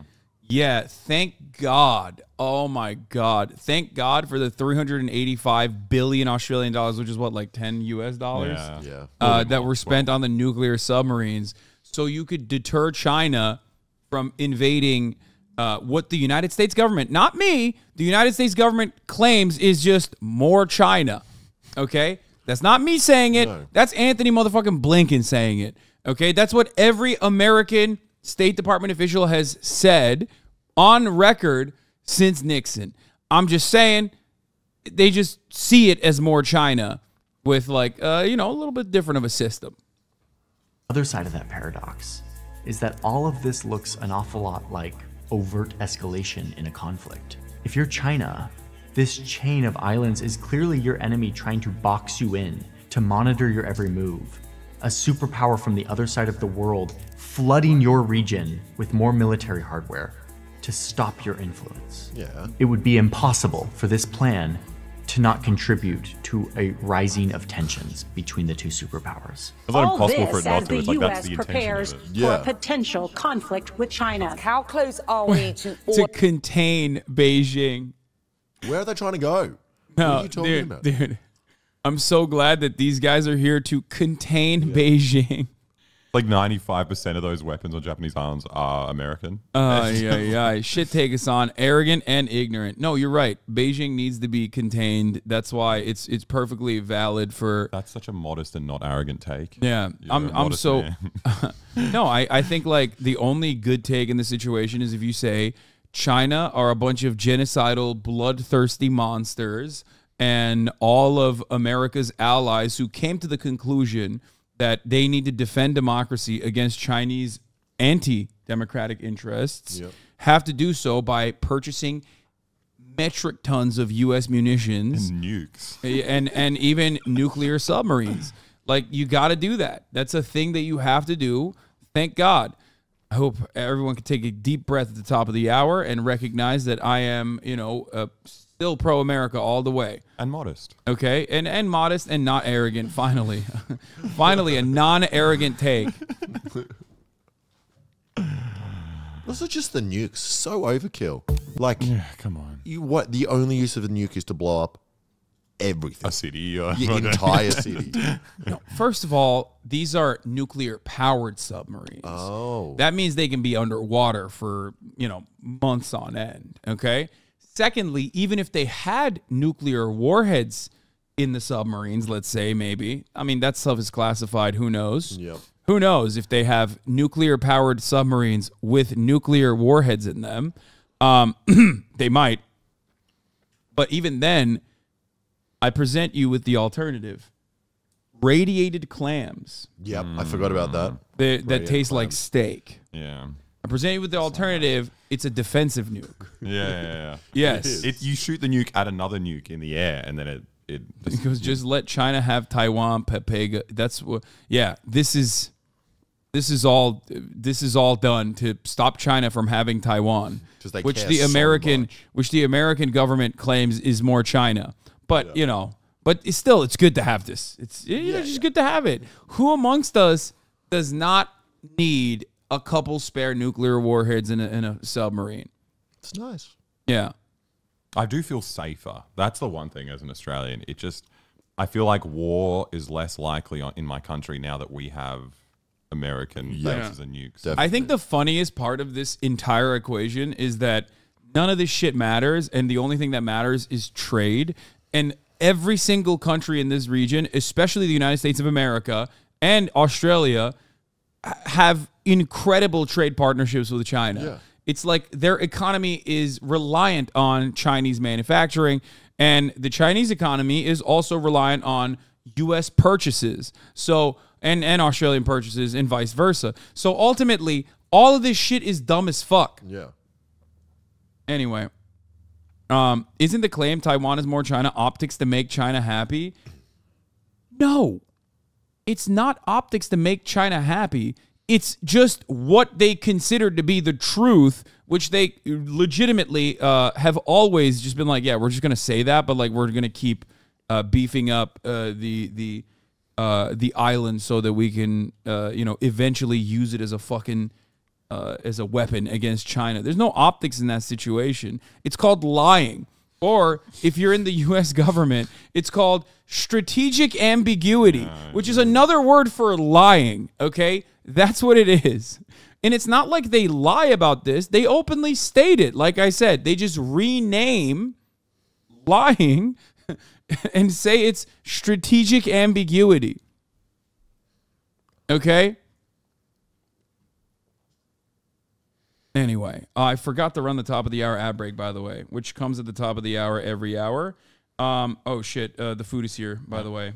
Yeah, thank God. Oh my God. Thank God for the 385 billion Australian dollars, which is what, like 10 US dollars? Yeah. Yeah. Uh, that were spent on the nuclear submarines. So you could deter China from invading uh, what the United States government, not me, the United States government claims is just more China. Okay? That's not me saying it. That's Antony motherfucking Blinken saying it. Okay? That's what every American State Department official has said on record since Nixon. I'm just saying they just see it as more China with like uh, you know, a little bit different of a system. other side of that paradox is that all of this looks an awful lot like overt escalation in a conflict. If you're China, this chain of islands is clearly your enemy trying to box you in, to monitor your every move. A superpower from the other side of the world flooding your region with more military hardware to stop your influence. Yeah. It would be impossible for this plan to not contribute to a rising of tensions between the two superpowers. It's not All impossible this for it not as to. the It's like that's U.S. the intention prepares of for Yeah. a potential conflict with China. How close are we to To contain Beijing. Where are they trying to go? No, what are you talking dude, about? dude. I'm so glad that these guys are here to contain Beijing. Like 95% of those weapons on Japanese islands are American. Uh, yeah, yeah. Shit take us on. Arrogant and ignorant. No, you're right. Beijing needs to be contained. That's why it's it's perfectly valid for. That's such a modest and not arrogant take. Yeah, You're I'm a I'm so. no, I I think like the only good take in the situation is if you say China are a bunch of genocidal, bloodthirsty monsters, and all of America's allies who came to the conclusion that they need to defend democracy against Chinese anti-democratic interests Yep. have to do so by purchasing metric tons of U.S. munitions And nukes. and and even nuclear submarines. Like you got to do that. That's a thing that you have to do. Thank God. I hope everyone can take a deep breath at the top of the hour and recognize that I am, you know, uh, still pro America all the way. And modest. Okay, and and modest and not arrogant. Finally, finally, a non-arrogant take. Also, just the nukes, so overkill. Like, Yeah, come on. you what? The only use of a nuke is to blow up everything, A city. Uh, the entire city. No, first of all, these are nuclear-powered submarines. Oh, That means they can be underwater for, you know, months on end. Okay. Secondly, even if they had nuclear warheads in the submarines, let's say maybe, I mean, that stuff is classified. Who knows? Yep. Who knows if they have nuclear powered submarines with nuclear warheads in them? Um, they might. But even then, I present you with the alternative radiated clams yep. I forgot about that. that, that Radiated taste like steak. Yeah. I present you with the alternative. It's a defensive nuke. Yeah, yeah, yeah. Yes. It, you shoot the nuke at another nuke in the air, and then it it just, Because just let China have Taiwan, Pepega. That's what. Yeah, this is this is all this is all done to stop China from having Taiwan, 'Cause they which care the so American much. which the American government claims is more China. But you know, but it's still it's good to have this. It's it's just good to have it. Who amongst us does not need a couple spare nuclear warheads in a, in a submarine? It's nice. Yeah. I do feel safer. That's the one thing as an Australian. It just I feel like war is less likely on, in my country now that we have American bases and nukes. Def- I think the funniest part of this entire equation is that none of this shit matters, and the only thing that matters is trade. And every single country in this region, especially the United States of America and Australia, h- have incredible trade partnerships with China. Yeah. It's like their economy is reliant on Chinese manufacturing, and the Chinese economy is also reliant on U.S. purchases. So and and Australian purchases, and vice versa. So ultimately, all of this shit is dumb as fuck. Yeah. Anyway, um, isn't the claim Taiwan is more China optics to make China happy? No, it's not optics to make China happy. It's just what they consider to be the truth, which they legitimately uh, have always just been like, yeah, we're just gonna say that, but like we're gonna keep uh, beefing up uh, the the uh, the island so that we can uh, you know eventually use it as a fucking uh, as a weapon against China. There's no optics in that situation. It's called lying. Or if you're in the US government, it's called strategic ambiguity, ah, which is another word for lying, okay? That's what it is. And it's not like they lie about this. They openly state it. Like I said, they just rename lying and say it's strategic ambiguity. Okay? Anyway, I forgot to run the top of the hour ad break, by the way, which comes at the top of the hour every hour. Um, oh shit, uh, the food is here, by the way.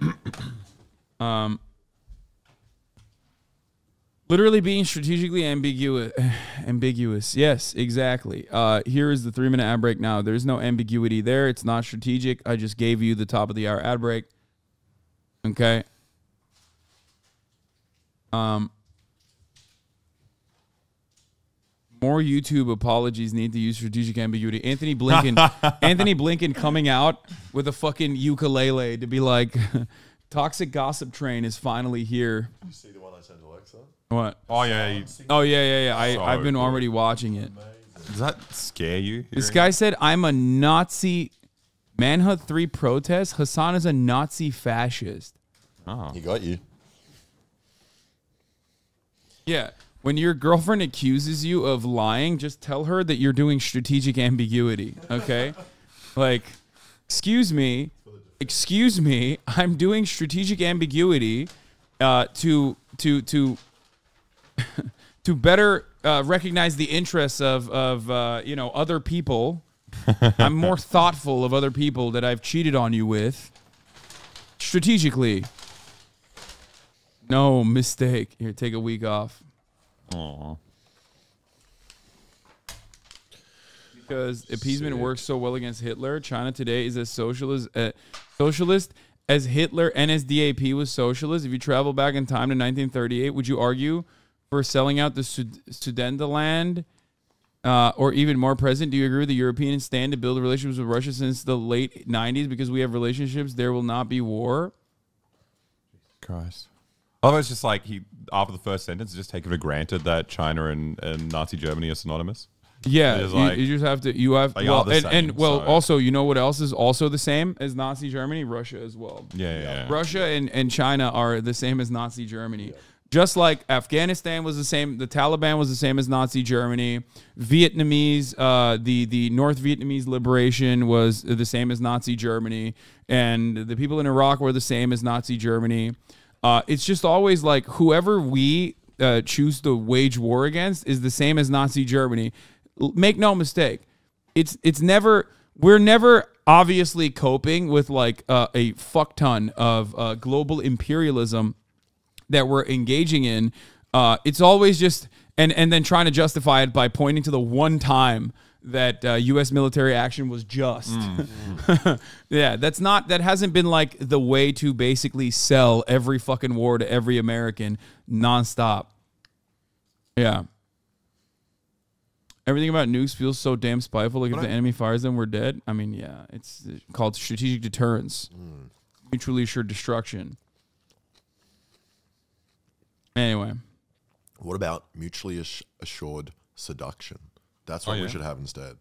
um, literally being strategically ambiguous. ambiguous, yes, exactly. Uh, here is the three minute ad break. Now, there's no ambiguity there. It's not strategic. I just gave you the top of the hour ad break. Okay. Um, more YouTube apologies need to use strategic ambiguity. Antony Blinken, Antony Blinken coming out with a fucking ukulele to be like, toxic gossip train is finally here. You see the one I sent Alexa? What? Oh yeah. You, Oh yeah, yeah, yeah. I, So I've been good. already watching it. does that scare you? This hearing guy said, "I'm a Nazi." Manhunt three protest. Hasan is a Nazi fascist. Oh. He got you. Yeah. When your girlfriend accuses you of lying, just tell her that you're doing strategic ambiguity. Okay? like, excuse me, excuse me, I'm doing strategic ambiguity uh, to to to to better uh, recognize the interests of of uh, you know other people. I'm more thoughtful of other people that I've cheated on you with strategically. No mistake. Here, take a week off. Because appeasement works so well against Hitler. China today is as socialist, uh, socialist as Hitler NSDAP was socialist. If you travel back in time to 1938, would you argue for selling out the Sud- Sudetenland? Uh, or even more present, do you agree with the European stand to build relationships with Russia since the late 90s because we have relationships? There will not be war. Christ. Although it's just like he after the first sentence, just take it for granted that China and, and Nazi Germany are synonymous. Yeah, you, like- you just have to. You have They well, the and, same, and well, so- also, you know what else is also the same as Nazi Germany? Russia as well. Yeah, yeah. yeah. Russia and, and China are the same as Nazi Germany. Just like Afghanistan was the same, the Taliban was the same as Nazi Germany. Vietnamese, uh, the the North Vietnamese liberation was the same as Nazi Germany, and the people in Iraq were the same as Nazi Germany. Uh, it's just always like whoever we uh, choose to wage war against is the same as Nazi Germany. L- Make no mistake, it's it's never we're never obviously coping with like uh, a fuck ton of uh, global imperialism that we're engaging in. Uh, it's always just and and then trying to justify it by pointing to the one time that uh, U.S. military action was just. yeah, that's not that hasn't been like the way to basically sell every fucking war to every American nonstop. Yeah. Everything about nukes feels so damn spiteful. Like if the enemy fires them, we're dead. I mean, yeah, it's uh, called strategic deterrence, mutually assured destruction. Anyway, What about mutually assured seduction? That's Oh, what yeah. we should have instead.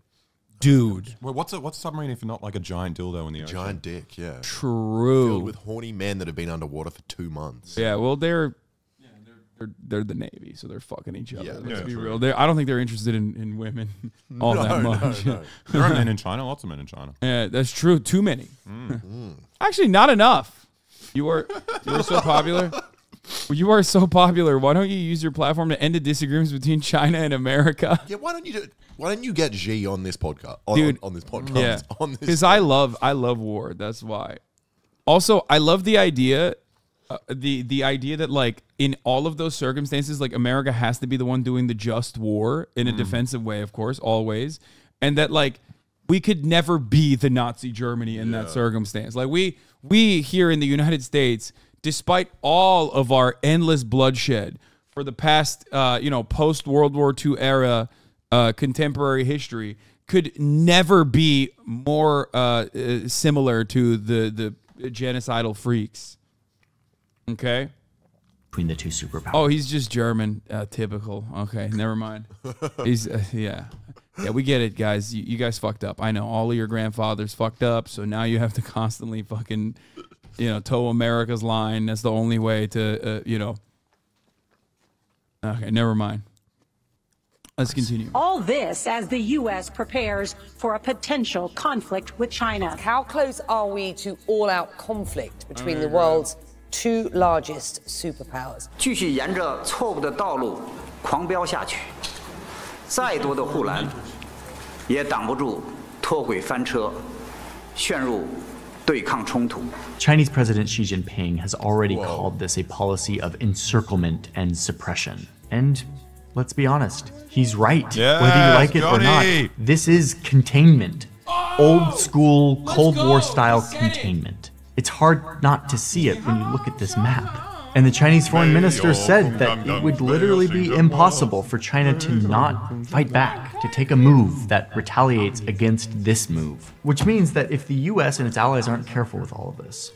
dude, Well, what's a what's a submarine if not like a giant dildo in the ocean? Giant dick, yeah. true. Filled with horny men that have been underwater for two months. Yeah, well, they're they're they're the Navy, so they're fucking each other. Yeah, let's yeah, be real. They're, I don't think they're interested in, in women all No, that much. no. There are men in China, lots of men in China. Yeah, that's true. Too many. Mm. Actually, not enough. You were you were so popular. You are so popular. Why don't you use your platform to end the disagreements between China and America? Yeah, why don't you do? Why don't you get Xi on this podcast? On, Dude, on, on this podcast. Yeah, on this. because I love I love war. That's why. Also, I love the idea, uh, the the idea that like in all of those circumstances, like America has to be the one doing the just war in a defensive way, of course, always, and that like we could never be the Nazi Germany in that circumstance. Like we we here in the United States, despite all of our endless bloodshed for the past, uh, you know, post World War II era uh, contemporary history, could never be more uh, uh, similar to the the genocidal freaks. Okay. between the two superpowers. Oh, he's just German. Uh, typical. Okay, never mind. He's uh, yeah, yeah. We get it, guys. You, you guys fucked up. I know all of your grandfathers fucked up. So now you have to constantly fucking, you know, toe America's line. That's the only way to, uh, you know. Okay, never mind. Let's continue. All this as the U.S. prepares for a potential conflict with China. How close are we to all out conflict between the Oh, world's two largest superpowers? 继续沿着错误的道路狂飙下去，再多的护栏也挡不住脱轨翻车，陷入对抗冲突。 Chinese President Xi Jinping has already called this a policy of encirclement and suppression. And let's be honest, he's right. Whether you like it or not, this is containment. Oh, Old school Cold War style containment. It's hard not to see it when you look at this map. And the Chinese foreign minister said that it would literally be impossible for China to not fight back, to take a move that retaliates against this move. Which means that if the US and its allies aren't careful with all of this,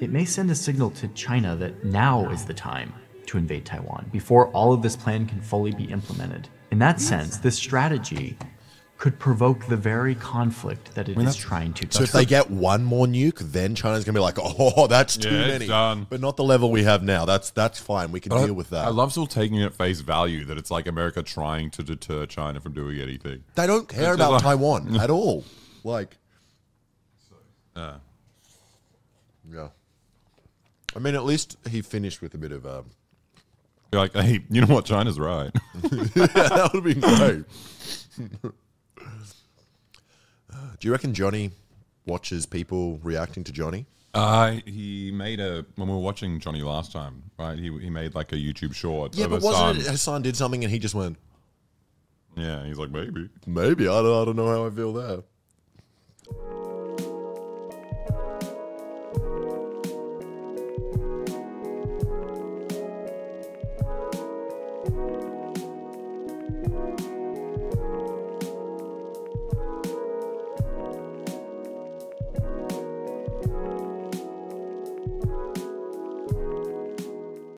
it may send a signal to China that now is the time to invade Taiwan before all of this plan can fully be implemented. In that sense, this strategy could provoke the very conflict that it is trying to. So if they get one more nuke, then China's gonna be like, "Oh, that's too Yeah, it's many." done. But not the level we have now. That's that's fine. We can But I- deal with that. I love still taking it at face value that it's like America trying to deter China from doing anything. they don't care It's about like- Taiwan at all. Like, Uh, yeah. I mean, at least he finished with a bit of um, you're like, hey, you know what? China's right. that would have been great. Do you reckon Johnny watches people reacting to Johnny? Uh, he made a when we were watching Johnny last time, right? He he made like a YouTube short. Yeah, of but wasn't it Hasan did something and he just went, Yeah, he's like maybe. maybe I don't, I don't know how I feel there.